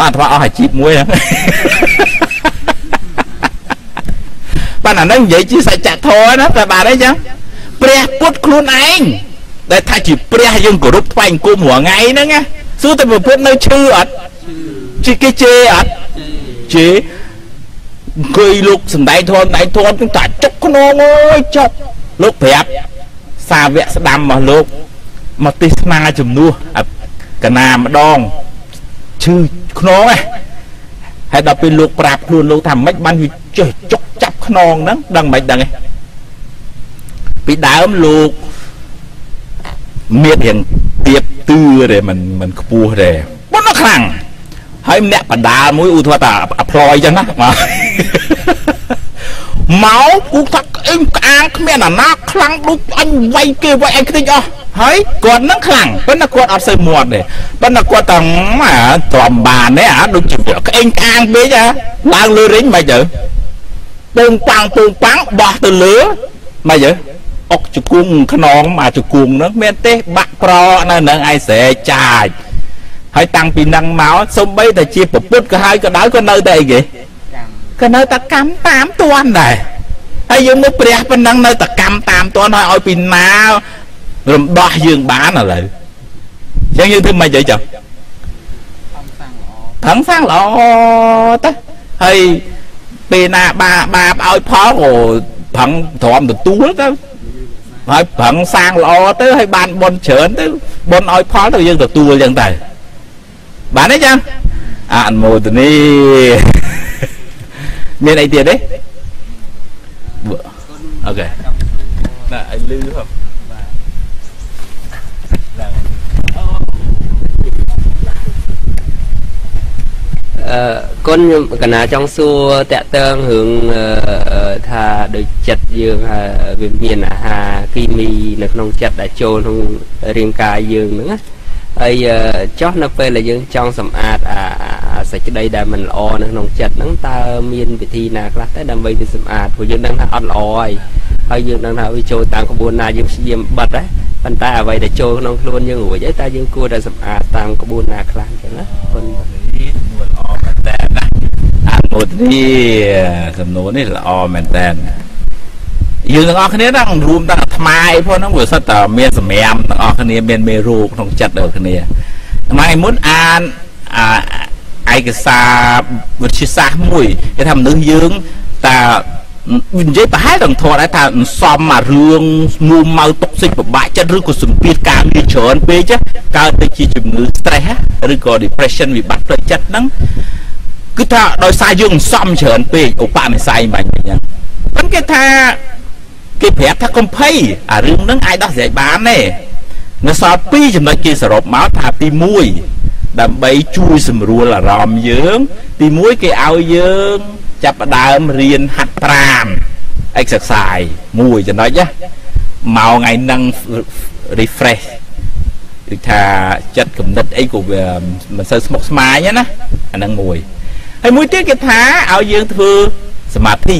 អត់អាត្មាអស់អាជីពមួយហ្នឹងបានអាហ្នឹងនិយាយជាសច្ចធម៌ណាតែបានអីចឹងព្រះពុទ្ធខ្លួនឯងដែលថាជាព្រះយើងគោរពថ្វាយអង្គមរាល់ថ្ងៃហ្នឹងណាសួរតែព្រះពុទ្ធនៅឈឺអត់ជាគេជេរអត់ជេរអង្គុយលោកសំដែងធម៌ដែងធម៌ទាំងតាចុកខ្នងអើយចុកលោកប្រាប់សាវកស្ដាំរបស់លោកមកទេសនាជំនួសកណាម្ដង ឈឺខ្នងហ៎ហើយដល់ពេលលោកប្រាប់ខ្លួនលោកថាមិនបានវាចេះចុកចាប់ខ្នងហ្នឹងដឹងមិនដឹងទេពីដើមលោកមានរៀងទៀបទឿទេមិនមិនខ្ពស់ទេប៉ុន្តែខ្លាំងហើយម្នាក់បដាលមួយឧទាហរណ៍ថាអាផ្លយចឹងណាបាទ មកគូថាអេងក្អាងគ្មានអាណាខ្លាំងដូចអញវាយគេវាយអញខ្ទេចអស់ហើយគាត់នឹងខ្លាំងប៉ុន្តែគាត់អត់សូវមាត់ទេប៉ុន្តែគាត់តែទ្រាំបានទេអាដូចជាក្អេងក្អាងពេកអាឡើងលើរិញមិនទៅពងប៉ាំងពងប៉ាំងបោះទៅលើមិនទៅអុកជង្គង់ខ្នងអាជង្គង់ហ្នឹងមានទេបាក់ប្រនៅនឹងឯស្រែចាចហើយតាំងពីនឹងមកសំបីតែជាប្រពុតក៏ហើយក៏ដោយក៏នៅតែអីគេ ក៏នៅតែកម្មតាមតាន់ដែរហើយយើងមកព្រះប៉ុណ្ណឹងនៅតែកម្មតាមតាន់ហើយឲ្យពីណារំដោះយើងបានឥឡូវអញ្ចឹងយើងធ្វើមិនអីចឹងផឹងសាំងល្អទៅហើយពេលណាបាបាបឲ្យផលក៏ផឹងទ្រាំទទួលទៅហើយប្រឹងសាងល្អទៅហើយបានបុណ្យច្រើនទៅបុណ្យឲ្យផលទៅយើងទទួលអញ្ចឹងទៅបានទេចឹងអនុមោទនី មានអីទៀតទេអូខេណាឲ្យលឺហ៎អឺគុណខ្ញុំកណាចង់សួរតកតើងរឿងថាដូចចិត្តយើងវាមានអាហារគីមីនៅក្នុងចិត្តដែលចូលក្នុងរាងកាយយើងហ្នឹងណា ហើយចោះនៅពេលដែលយើងចង់សម្អាតអាសេចក្តីដែលមិនល្អនៅក្នុងចិត្តហ្នឹងតើមានវិធីណាខ្លះទៅដើម្បីទៅសម្អាតព្រោះយើងដឹងថាអត់ល្អហើយហើយយើងដឹងថាវាចូលតាមក្បួនណាយើងព្យាយាមបិទហ្នឹងប៉ុន្តែអ្វីដែលចូលក្នុងខ្លួនយើងរួចហើយតើយើងគួរតែសម្អាតតាមក្បួនណាខ្លះអញ្ចឹងណាប៉ុន្តែល្អមែនតើណាអនុមោទនីសំណួរនេះល្អមែនតើ យើងទាំងអស់គ្នាហ្នឹងរួមទាំងអាត្មាអីផងហ្នឹងវាសិតតែមានសម្រាមទាំងអស់គ្នាមានមេរោគក្នុងចិត្តដូចគ្នាថ្ងៃមុនអានអាឯកសារវិទ្យាសាស្ត្រមួយគេថាមនុស្សយើងតានិយាយប្រហែលទាំងធរដែរថាសំអារឿងមួម៉ៅតុកសិចពិបាកចិត្តឬក៏សម្ពាធការងារច្រើនពេកកើតទៅជាជំងឺ stress ឬក៏ depression វិបត្តិផ្លូវចិត្តហ្នឹងគឺថាដោយសារយើងសំច្រើនពេកឧបនិស្ស័យមិនអញ្ចឹងប៉ុន្តែគេថា គេប្រាប់ថាកុំភ័យអារឿងហ្នឹងអាចដោះស្រាយបានទេនៅសល់2ចំណុចគេសរុបមកថាទី1ដើម្បីជួយសម្រួលអារម្មណ៍យើង ទី1គេឲ្យយើងចាប់ផ្ដើមរៀនហាត់ប្រាណ exercise មួយចំណុចណាមកថ្ងៃហ្នឹង refresh គឺថាចិត្តគំនិតអីក៏វាមិនសូវស្មុគស្មាញណាអាហ្នឹងមួយហើយមួយទៀតគេថាឲ្យយើងធ្វើសមាធិ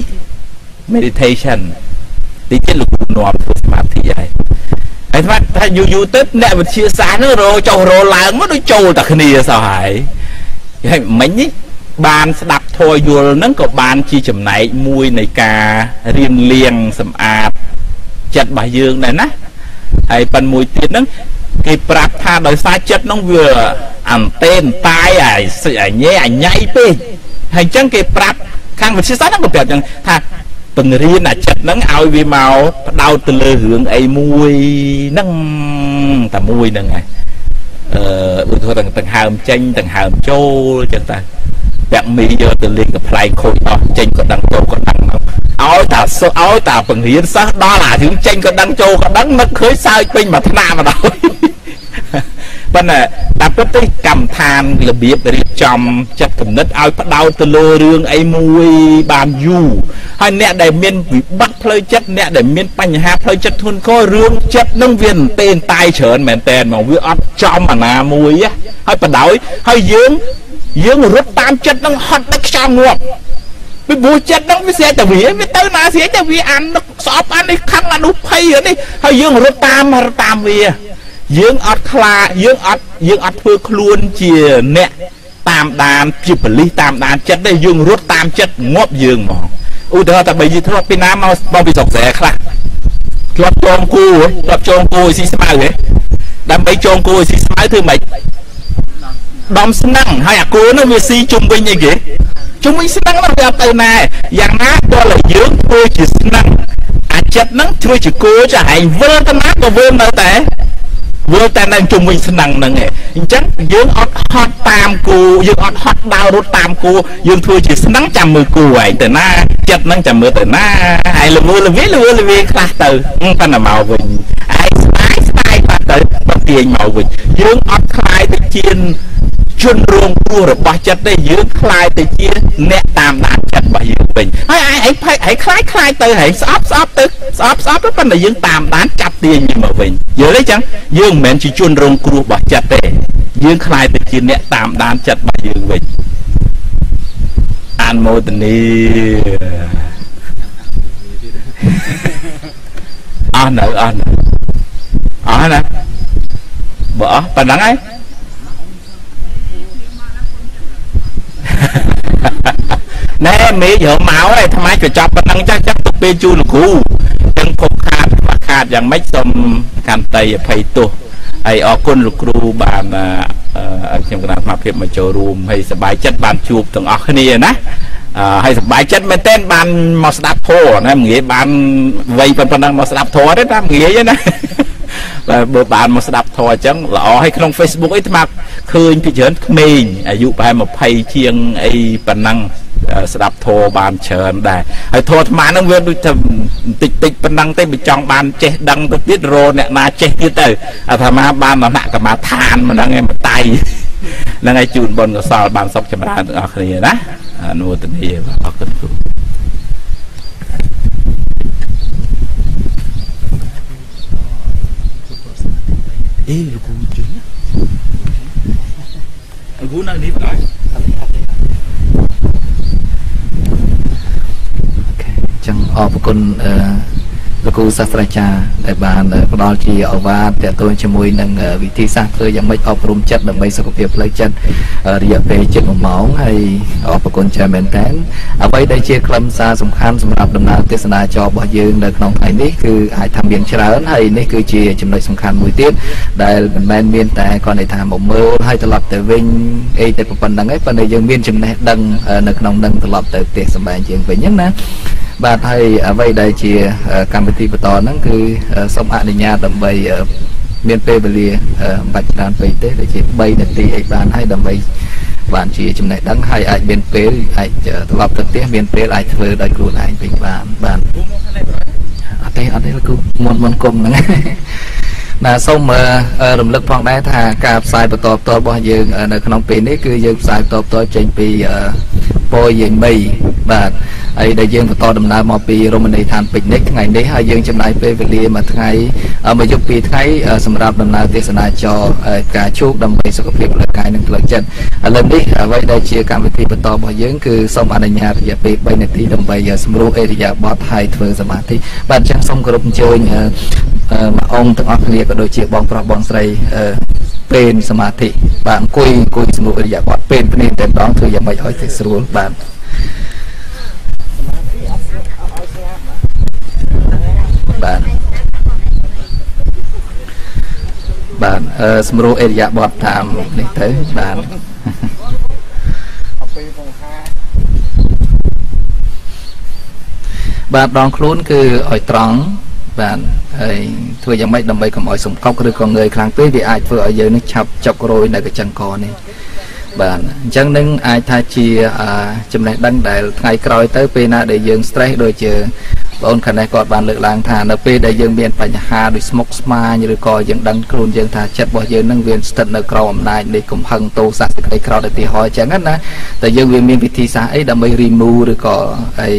meditation តិចទៀតលោកគ្រូនាំធ្វើសមាធិហើយហើយថាថាយូរយូរទៅអ្នកវិទ្យាសាស្ត្រនោះរោចុះរោឡើងមកដូចចូលតែគ្នាសោះហើយហើយមិញនេះបានស្ដាប់ធម៌យល់ហ្នឹងក៏បានជាចំណែកមួយនៃការរៀនលៀងសម្អាតចិត្តរបស់យើងដែរណាហើយប៉ុនមួយទៀតហ្នឹងគេប្រាប់ថាដោយសារចិត្តហ្នឹងវាអន្តែនតាយអាអាញ៉ែអាញ៉ៃពេកហើយអញ្ចឹងគេប្រាប់ខាងវិទ្យាសាស្ត្រហ្នឹងក៏ប្រាប់អញ្ចឹងថា ពង្រៀនអាចិត្តហ្នឹងឲ្យវាមកផ្ដោតទៅលើរឿងអីមួយហ្នឹងតែមួយហ្នឹងឯងអឺឧទាហរណ៍ទាំងហើមចេញទាំងហើមចូលចឹងតែពាក់មីយកទៅលេងកំ pl ែងខូចអស់ចេញក៏ដឹងចូលក៏ដឹងមកឲ្យតាសិស្សឲ្យតាបង្រៀនសិស្សដល់អារឿងចេញក៏ដឹងចូលក៏ដឹងនឹកឃើញសើចពេញមួយថ្នាក់មកដល់ ប៉ុន្តែតាមពិតទៅកម្មដ្ឋានរបៀបរៀបចំចិត្តគំនិតឲ្យផ្ដោតទៅលើរឿងអីមួយបានយូរហើយអ្នកដែលមានវិបត្តិផ្លូវចិត្តអ្នកដែលមានបញ្ហាផ្លូវចិត្តធ្ងន់ធ្ងររឿងចិត្តនឹងវាទេនតាយច្រើនមែនតើមកវាអត់ចំអាណាមួយហើយបដោយហើយយើងយើងរត់តាមចិត្តនឹងហត់ដល់ខ្យល់ងាប់ពីព្រោះចិត្តនឹងវាស្អែកតែវាវាទៅណាស្អែកតែវាអានស្អប់អាននេះខឹងអានោះភ័យនេះហើយយើងរត់តាមរត់តាមវា យើងអត់ខ្លាយើងអត់យើងអត់ធ្វើខ្លួនជាអ្នកតាមតាមដានជាបលិសតាមដានចិត្តទេយើងរត់តាមចិត្តងាប់យើងហ្មងឧទាហរណ៍តែបើយើងធ្លាប់ពីណាមកមកពីស្រុកស្រែខ្លះធ្លាប់ចងគូហ៎ធ្លាប់ចងគូឲ្យស៊ីស្មៅហ៎ដើម្បីចងគូឲ្យស៊ីស្មៅធ្វើម៉េចដំស្នឹងហើយអាគូនោះវាស៊ីជុំវិញអីគេជុំវិញស្នឹងនោះវាអត់ទៅណាយ៉ាងណាដល់តែយើងធ្វើជាស្នឹងអាចិត្តហ្នឹងធ្វើជាគូចាហែងវិលទៅណាក៏វិលនៅតែ វិលតែនៅជុំវិញស្នឹងហ្នឹងឯងអញ្ចឹងយើងអត់ហត់តាមគូយើងអត់ហត់ដើររត់តាមគូយើងធ្វើជាស្នឹងចាំមើលគូឯងទៅណាចិត្តហ្នឹងចាំមើលទៅណាហើយល្វើល្វាល្វើល្វាខ្លះទៅប៉ុន្តែមកវិញឯងស្ដាយស្ដាយបាត់ទៅបទាញមកវិញយើងអត់ខ្លាយទៅជា ជនរងគ្រោះរបស់ចិត្តទេយើងខ្លាយទៅជាអ្នកតាមដានចិត្តរបស់យើងវិញហើយឯងឯងឯងខ្លាយខ្លាយទៅហើយស្អប់ស្អប់ទៅស្អប់ស្អប់ទៅប៉ុន្តែយើងតាមដានចាប់ទាញវាមកវិញយល់ទេចឹងយើងមិនមែនជាជនរងគ្រោះរបស់ចិត្តទេយើងខ្លាយទៅជាអ្នកតាមដានចិត្តរបស់យើងវិញអានមោទនីអស់នៅអស់នៅអស់ណាបើអស់ប៉ុណ្ណឹងហើយ ណែមេយរមកហើយថ្មក៏ចាប់ប៉ុណ្ណឹងចាស់ចាស់ទៅពេលជូនលោកគ្រូចឹងភពខាតខ្វះខាតយ៉ាងម៉េចសូមកាន់តីអភ័យទោសហើយអរគុណលោកគ្រូបានខ្ញុំគណៈសមាភិបមកចូលរួមហើយសប្បាយចិត្តបានជួបទាំងអស់គ្នាណាហើយសប្បាយចិត្តមែនទែនបានមកស្ដាប់ធម៌ណាងាយបានវ័យប៉ុណ្ណឹងមកស្ដាប់ធម៌ទេតាមងាយណា បាទបើបានមកស្ដាប់ធម៌អញ្ចឹងល្អហើយក្នុង Facebook អីថ្មឃើញពីច្រើនក្មេងអាយុប្រហែល20ជាងអីប៉ុណ្ណឹងស្ដាប់ធម៌បានច្រើនដែរហើយធម៌អាត្មាហ្នឹងវាដូចថាបន្តិចតិចប៉ុណ្ណឹងទេមិនចង់បានចេះដឹងទៅទៀតរអ្នកណាចេះទៀតទៅអាត្មាបានដំណាក់កម្មាឋានមិនដឹងឯងបតៃហ្នឹងហើយជូនបុណ្យកុសលបានសុខចម្រើនទាំងអស់គ្នាណាអនុទនីអរគុណគ្រូ អេលោកគ្រូជិះលោកគ្រូនៅនេះបណ្ដោយចឹងអរគុណអឺ លោកគ្រូសាស្ត្រាចារ្យដែលបានផ្ដល់ជាអវាទតទៅជាមួយនឹងវិធីសាស្ត្រធ្វើយ៉ាងម៉េចអប់រំចិត្តដើម្បីសុខភាពផ្លូវចិត្តរយៈពេលជិត1ម៉ោងហើយអរគុណច្រើនមែនតើអ្វីដែលជាខ្លឹមសារសំខាន់សម្រាប់ដំណើរទេសនាចររបស់យើងនៅក្នុងថ្ងៃនេះគឺអាចថាមានច្រើនហើយនេះគឺជាចំណុចសំខាន់មួយទៀតដែលមិនមែនមានតែគាត់ន័យថាមកមើលហើយត្រឡប់ទៅវិញអីតែប៉ុណ្្នឹងឯងប៉ុន្តែយើងមានចំណេះដឹងនៅក្នុងនឹងត្រឡប់ទៅផ្ទះសម្បែងជាងវិញហ្នឹងណា បាទហើយអ្វីដែលជាកម្មវិធីបន្តហ្នឹងគឺសូមអនុញ្ញាតដើម្បីមានពេលវេលាបាច់ច្រើនពេកទេដូចជា3នាទីអីបានហើយដើម្បីបានជាចំណេះដឹងហើយអាចមានពេលអាចត្រឡប់ទៅផ្ទះមានពេលអាចធ្វើដោយខ្លួនឯងវិញបានបានអត់ទេអត់ទេលោកគ្រូមុនមុនគុំហ្នឹងណាសូមរំលឹកផងដែរថាការផ្សាយបន្តផ្ទាល់របស់យើងនៅក្នុងពេលនេះគឺយើងផ្សាយបន្តផ្ទាល់ចេញពី ពរយាយមីបាទហើយដែលយើងបន្តដំណើរមកពីរមណីយដ្ឋានពេជ្រនិចថ្ងៃនេះហើយយើងចំណាយពេលវេលាមួយថ្ងៃមួយយប់ពីរថ្ងៃសម្រាប់ដំណើរទេសនាចរការជោគដើម្បីសុខភាពផ្លូវកាយនិងផ្លូវចិត្តឥឡូវនេះអ្វីដែលជាកម្មវិធីបន្តរបស់យើងគឺសូមអនុញ្ញាតរយៈពេល3នាទីដើម្បីសម្រួលអេរិយាបថហើយធ្វើសមាធិបាទអញ្ចឹងសូមគោរពអញ្ជើញមកអង្គទាំងអស់គ្នាក៏ដូចជាបងប្រុសបងស្រី ពេលសមាធិបាទអង្គុយអង្គុយសម្រួលអរិយាបថពេលភ្នែកតែម្ដងធ្វើយ៉ាងម៉េចឲ្យទៅស្រួលបាទបាទបាទអឺសម្រួលអរិយាបថតាមនេះទៅបាទបាទដងខ្លួនគឺឲ្យត្រង់ បាទហើយធ្វើយ៉ាងម៉េចដើម្បីកុំឲ្យសំកប់ឬក៏ងើយខ្លាំងពេកវាអាចធ្វើឲ្យយើងនឹងឆាប់ចុករយនៅកញ្ចឹងកនេះបាទអញ្ចឹងនឹងអាចថាជាចំណេះដឹងដែលថ្ងៃក្រោយទៅពេលណាដែលយើង stress ដូចជា បងខាងនេះគាត់បានលើកឡើងថានៅពេលដែលយើងមានបញ្ហាដូចស្មុគស្មាញឬក៏យើងដឹងខ្លួនយើងថាចិត្តរបស់យើងនឹងវាស្ថិតនៅក្រោមអំណាចនៃកំហឹងទោសៈសេចក្តីក្រោធឧទាហរណ៍អញ្ចឹងណាតែយើងវាមានវិធីសាស្ត្រអីដើម្បី remove ឬក៏អី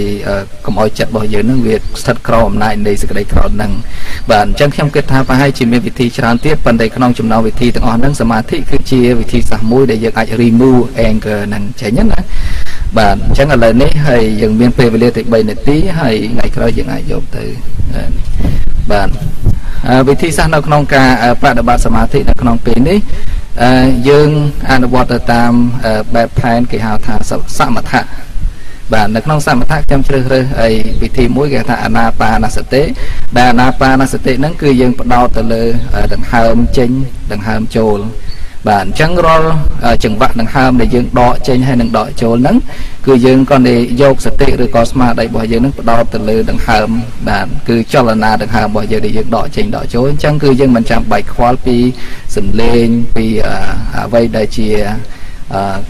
កុំឲ្យចិត្តរបស់យើងនឹងវាស្ថិតក្រោមអំណាចនៃសេចក្តីក្រោធហ្នឹងបាទអញ្ចឹងខ្ញុំគិតថាប្រហែលជាមានវិធីច្រើនទៀតប៉ុន្តែក្នុងចំណោមវិធីទាំងអស់ហ្នឹងសមាធិគឺជាវិធីសាស្ត្រមួយដែលយើងអាច remove anger ហ្នឹងចេញណា បាទអញ្ចឹងឥឡូវនេះហើយយើងមានពេលវេលាតែ3នាទីហើយថ្ងៃក្រោយយើងអាចយកទៅបាទវិធីសាស្ត្រនៅក្នុងការបដិបត្តិសមាធិនៅក្នុងពេលនេះអឺយើងអនុវត្តទៅតាមអឺបែបផែនគេហៅថាសមថៈបាទនៅក្នុងសមថៈខ្ញុំជ្រើសរើសអីវិធីមួយគេថាអាណាបានសតិដែលអាណាបានសតិហ្នឹងគឺយើងផ្ដោតទៅលើដង្ហើមចេញដង្ហើមចូល បាទអញ្ចឹងរាល់ចង្វាក់ដង្ហើមដែលយើងដកចេញហើយនឹងដកចូលហ្នឹងគឺយើងក៏និយកសតិឬក៏ស្មារតីរបស់យើងហ្នឹងផ្ដោតទៅលើដង្ហើមបាទគឺចលនាដង្ហើមរបស់យើងដែលយើងដកចេញដកចូលអញ្ចឹងគឺយើងមិនចាំបាច់ខ្វល់ពីសំឡេងពីអ្វីដែលជា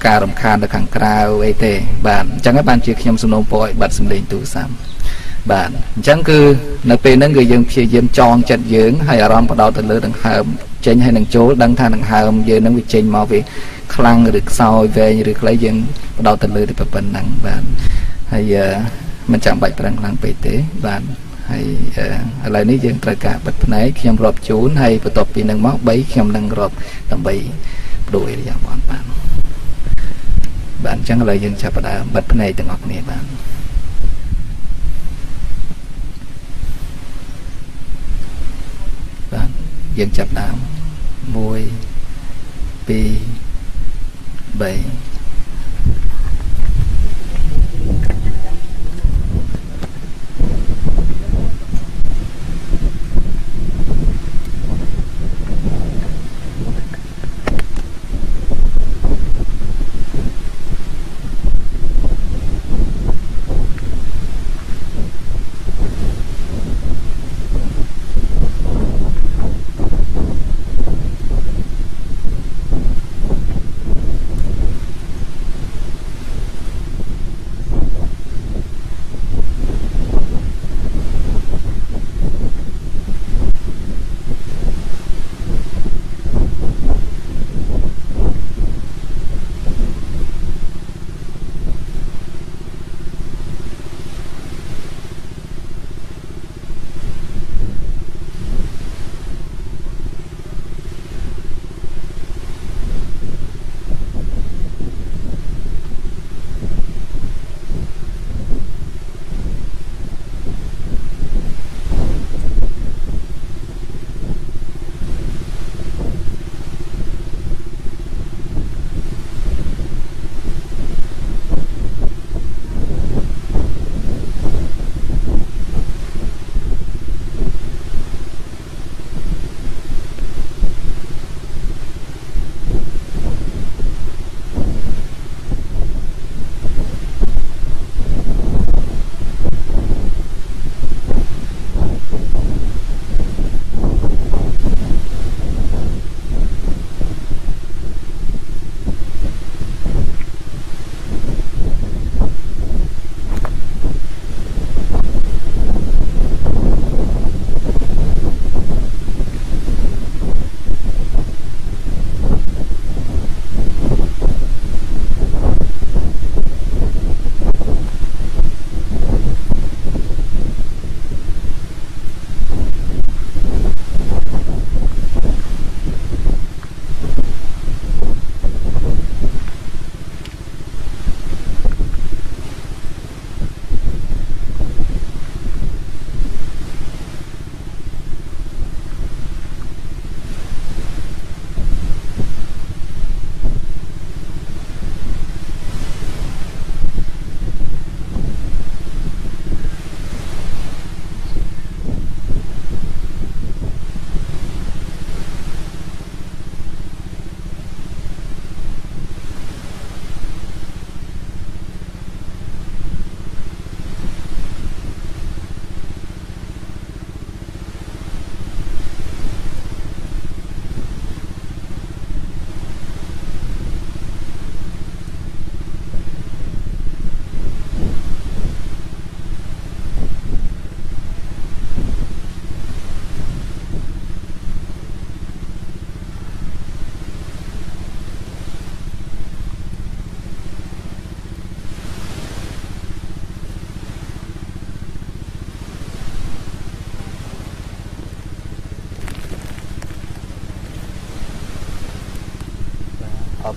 ការរំខានទៅខាងក្រៅអីទេបាទអញ្ចឹងហើយបានជាខ្ញុំសំណូមពរឲ្យបិទសំឡេងទូរស័ព្ទ បាទអញ្ចឹងគឺនៅពេលហ្នឹងគឺយើងព្យាយាមចងចិត្តយើងហើយអារម្មណ៍បដោតទៅលើដង្ហើមចេញហើយនឹងចូលដឹងថាដង្ហើមយើងនឹងវាចេញមកវាខ្លាំងឬខ្សោយវែងឬខ្លីយើងបដោតទៅលើទៅប៉ុណ្ណឹងបាទហើយមិនចាំបាច់ប្រឹងខ្លាំងពេកទេបាទហើយឥឡូវនេះយើងត្រូវការបិទភ្នែកខ្ញុំរាប់ជូនហើយបន្ទាប់ពីនឹងមក3ខ្ញុំនឹងរាប់ដើម្បីបដូរអេរិយាបថបាទបាទអញ្ចឹងឥឡូវយើងចាប់ផ្ដើមបិទភ្នែកទាំងអស់គ្នាបាទបាទ យើងចាប់ដើម1 2 3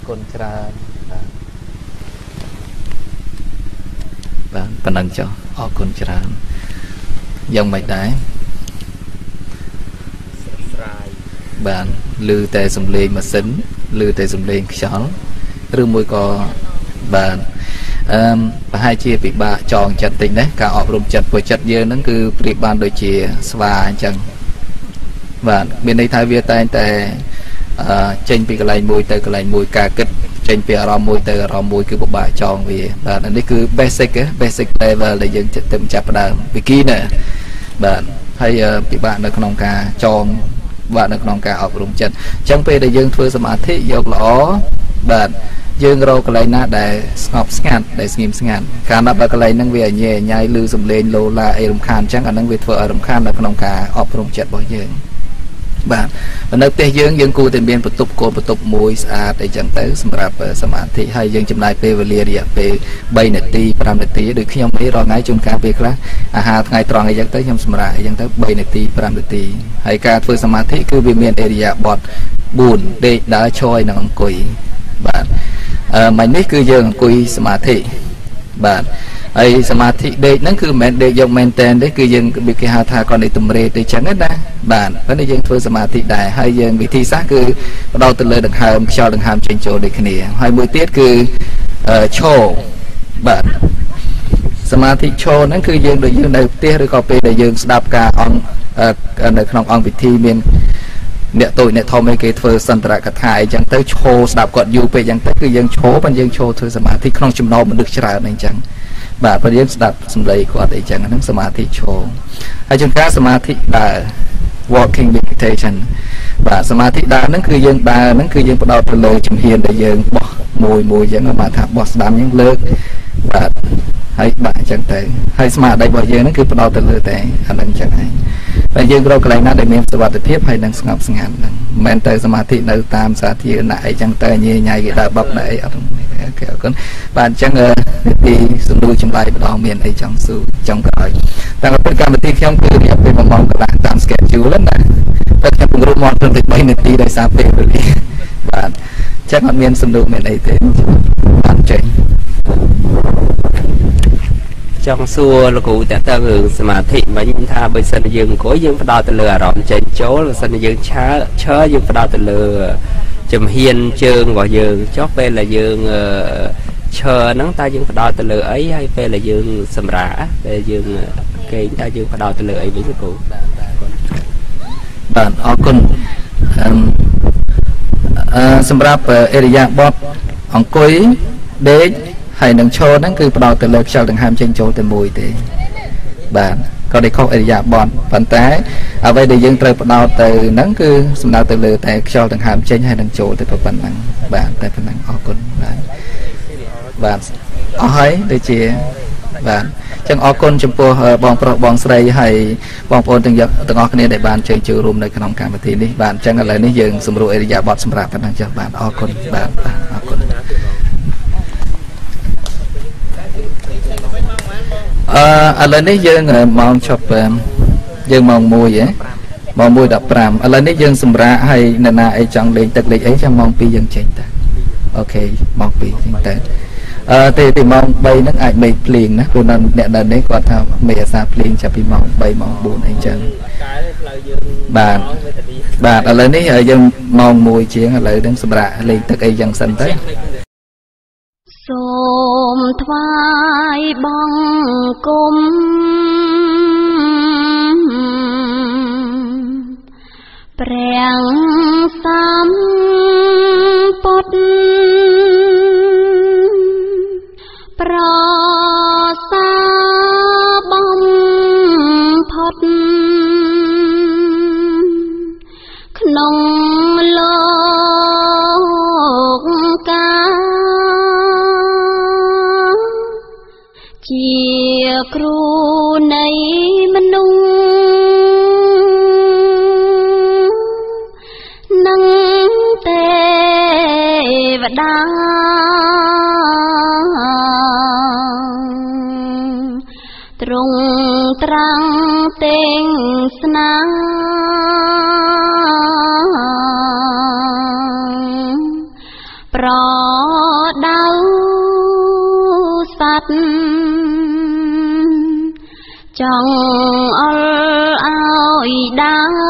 គុណច្រើនបាទបាទប៉ុណ្ណឹងចុះអរគុណច្រើនយ៉ាងម៉េចដែរស្រស់ស្រាយបាទឮតែសំឡេងម៉ាស៊ីនឮតែសំឡេងខ្យល់ឬមួយក៏បាទអឺប្រហែលជាពិបាកចងចិត្តតិចណាការអប់រំចិត្តព្រោះចិត្តយើងហ្នឹងគឺប្រៀបបានដូចជាស្វាអញ្ចឹងបាទមានន័យថាវាតែងតែអឺ ចេញពីកន្លែងមួយទៅកន្លែងមួយការគិតចេញពីអារម្មណ៍មួយទៅអារម្មណ៍មួយគឺពិបាកចងវាបាទនេះគឺ basic basic level ដែលយើងទៅចាប់ផ្ដើម beginner បាទហើយពិបាកនៅក្នុងការចងបាទនៅក្នុងការអប់រំចិត្តអញ្ចឹងពេលដែលយើងធ្វើសមាធិយកល្អបាទយើងរកកន្លែងណាដែលស្ងប់ស្ងាត់ដែលស្ងៀមស្ងាត់កាលណាបើកន្លែងហ្នឹងវាអញែញ៉ៃឬសំឡេងលោឡាអីរំខានអញ្ចឹងអាហ្នឹងវាធ្វើឲ្យរំខាននៅក្នុងការអប់រំចិត្តរបស់យើង បាទនៅផ្ទះយើងយើងគួរតែមានបន្ទប់កូនបន្ទប់មួយស្អាតអីចឹងទៅសម្រាប់សមាធិហើយយើងចំណាយពេលវេលារយៈពេល3នាទី5នាទីដូចខ្ញុំអីរាល់ថ្ងៃជួនកាលពេលខ្លះអាហារថ្ងៃត្រង់អីចឹងទៅខ្ញុំសម្រាប់អីចឹងទៅ3នាទី5នាទីហើយការធ្វើសមាធិគឺវាមានអេរិយាបថ4ដេកដើរឈរនិងអង្គុយបាទអឺមិននេះគឺយើងអង្គុយសមាធិបាទ ហើយសមាធិដេកហ្នឹងគឺមិនមែនដេកយកមែនតែនទេគឺយើងគេហៅថាគាត់នេះទំរេទៅចឹងណាបាទប៉ុន្តែយើងធ្វើសមាធិដែរហើយយើងវិធីសាស្ត្រគឺបដោតទៅលើដង្ហើមខ្យល់ដង្ហើមចេញចូលដូចគ្នា ហើយមួយទៀតគឺឈរបាទសមាធិឈរហ្នឹងគឺយើងដូចយើងនៅផ្ទះឬក៏ពេលដែលយើងស្ដាប់ការអង្គនៅក្នុងអង្គពិធីមានអ្នកតូចអ្នកធំអីគេធ្វើសន្តរកថាអីចឹងទៅឈរស្ដាប់គាត់យូរពេកចឹងទៅគឺយើងឈរប៉ុន្តែយើងឈរធ្វើសមាធិក្នុងចំណោមមនុស្សច្រើនអីចឹង បាទព្រោះយើងស្ដាប់សំឡេងគាត់អីចឹងហ្នឹងសមាធិឈរហើយជួនកាលសមាធិដើរ walking meditation បាទសមាធិដើរហ្នឹងគឺយើងដើរហ្នឹងគឺយើងបដោតទៅលើជំហានដែលយើងបោះមួយមួយចឹងបាទថាបោះស្ដាំយើងលើកបាទហើយបាក់អញ្ចឹងទៅហើយស្មារតីរបស់យើងហ្នឹងគឺផ្ដោតទៅលើតែអាហ្នឹងអញ្ចឹងឯងតែយើងរកកន្លែងណាដែលមានសុវត្ថិភាពហើយនឹងស្ងប់ស្ងាត់ហ្នឹងមិនមែនទៅសមាធិនៅតាមសាធារណៈអីចឹងទៅញ៉ៃញ៉ៃគេដើរបបណែអីអត់ អូខេអរគុណបាទអញ្ចឹងទីសំដួលចម្លើយម្ដងមានអីចង់សួរចង់ក្រោយតាមពិតកម្មវិធីខ្ញុំគឺរយៈពេល1ម៉ោងកន្លះតាម schedule ណាតែខ្ញុំពង្រួមមកត្រឹមតែ3នាទីដោយសារពេលវេលាបាទចឹងអត់មានសំដួលមានអីទេបាទចេញចង់សួរលោកគ្រូតើតើរឿងសមាធិវិញថាបើសិនយើងអង្គុយយើងផ្ដោតទៅលើអារម្មណ៍ចេញចូលបើសិនយើងឆើឈើយើងផ្ដោតទៅលើ ជំហានជើងរបស់យើងចុះពេលដែលយើងឈើហ្នឹងតើយើងផ្ដោតទៅលើអីហើយពេលដែលយើង សម្រាពេលយើងគេងតើយើងផ្ដោតទៅលើអីវិញលោកគ្រូបាទអរគុណអឺសម្រាប់អេរិយាបថអង្គុយដេកហើយនឹងឈរហ្នឹងគឺផ្ដោតទៅលើខ្យល់ដង្ហើមចេញចូលតែមួយទេបាទ ក៏ដូចខុសអរិយាបថប៉ុន្តែអ្វីដែលយើងត្រូវផ្ដោតទៅហ្នឹងគឺសំដៅទៅលើតែខ្យល់ដង្ហើមចេញហើយនឹងចូលទៅប៉ុណ្ណឹងបាទតែប៉ុណ្ណឹងអរគុណបាទបាទអស់ហើយដូចជាបាទចឹងអរគុណចំពោះបងប្រុសបងស្រីហើយបងប្អូនទាំងទាំងអស់គ្នាដែលបានជើញចូលរួមនៅក្នុងកម្មវិធីនេះបាទចឹងឥឡូវនេះយើងសម្រួលអរិយាបថសម្រាប់ប៉ុណ្ណឹងចាស់បាទអរគុណបាទអរគុណ អឺឥឡូវនេះយើងម៉ោងឈប់យើងម៉ោង1ហ៎ម៉ោង1:15ឥឡូវនេះយើងសម្រាកហើយនរណាអីចង់លេងទឹកលេងអីចាំម៉ោង2យើងចេញទៅអូខេម៉ោង2ចេញទៅអឺទេទីម៉ោង3ហ្នឹងអាចមេឃភ្លៀងណាព្រោះអ្នកនៅនេះគាត់ថាមេអាសាភ្លៀងចាប់ពីម៉ោង3ម៉ោង4អីចឹងបាទបាទឥឡូវនេះយើងម៉ោង1ជាងឥឡូវហ្នឹងសម្រាប់លេងទឹកអីចឹងសិនទៅ សូមថ្វាយបង្គំព្រះសម្ពុទ្ធ ត្រាំងទេងស្នាប្រដៅសត្វចង់អល់ឲ្យដើ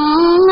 Oh.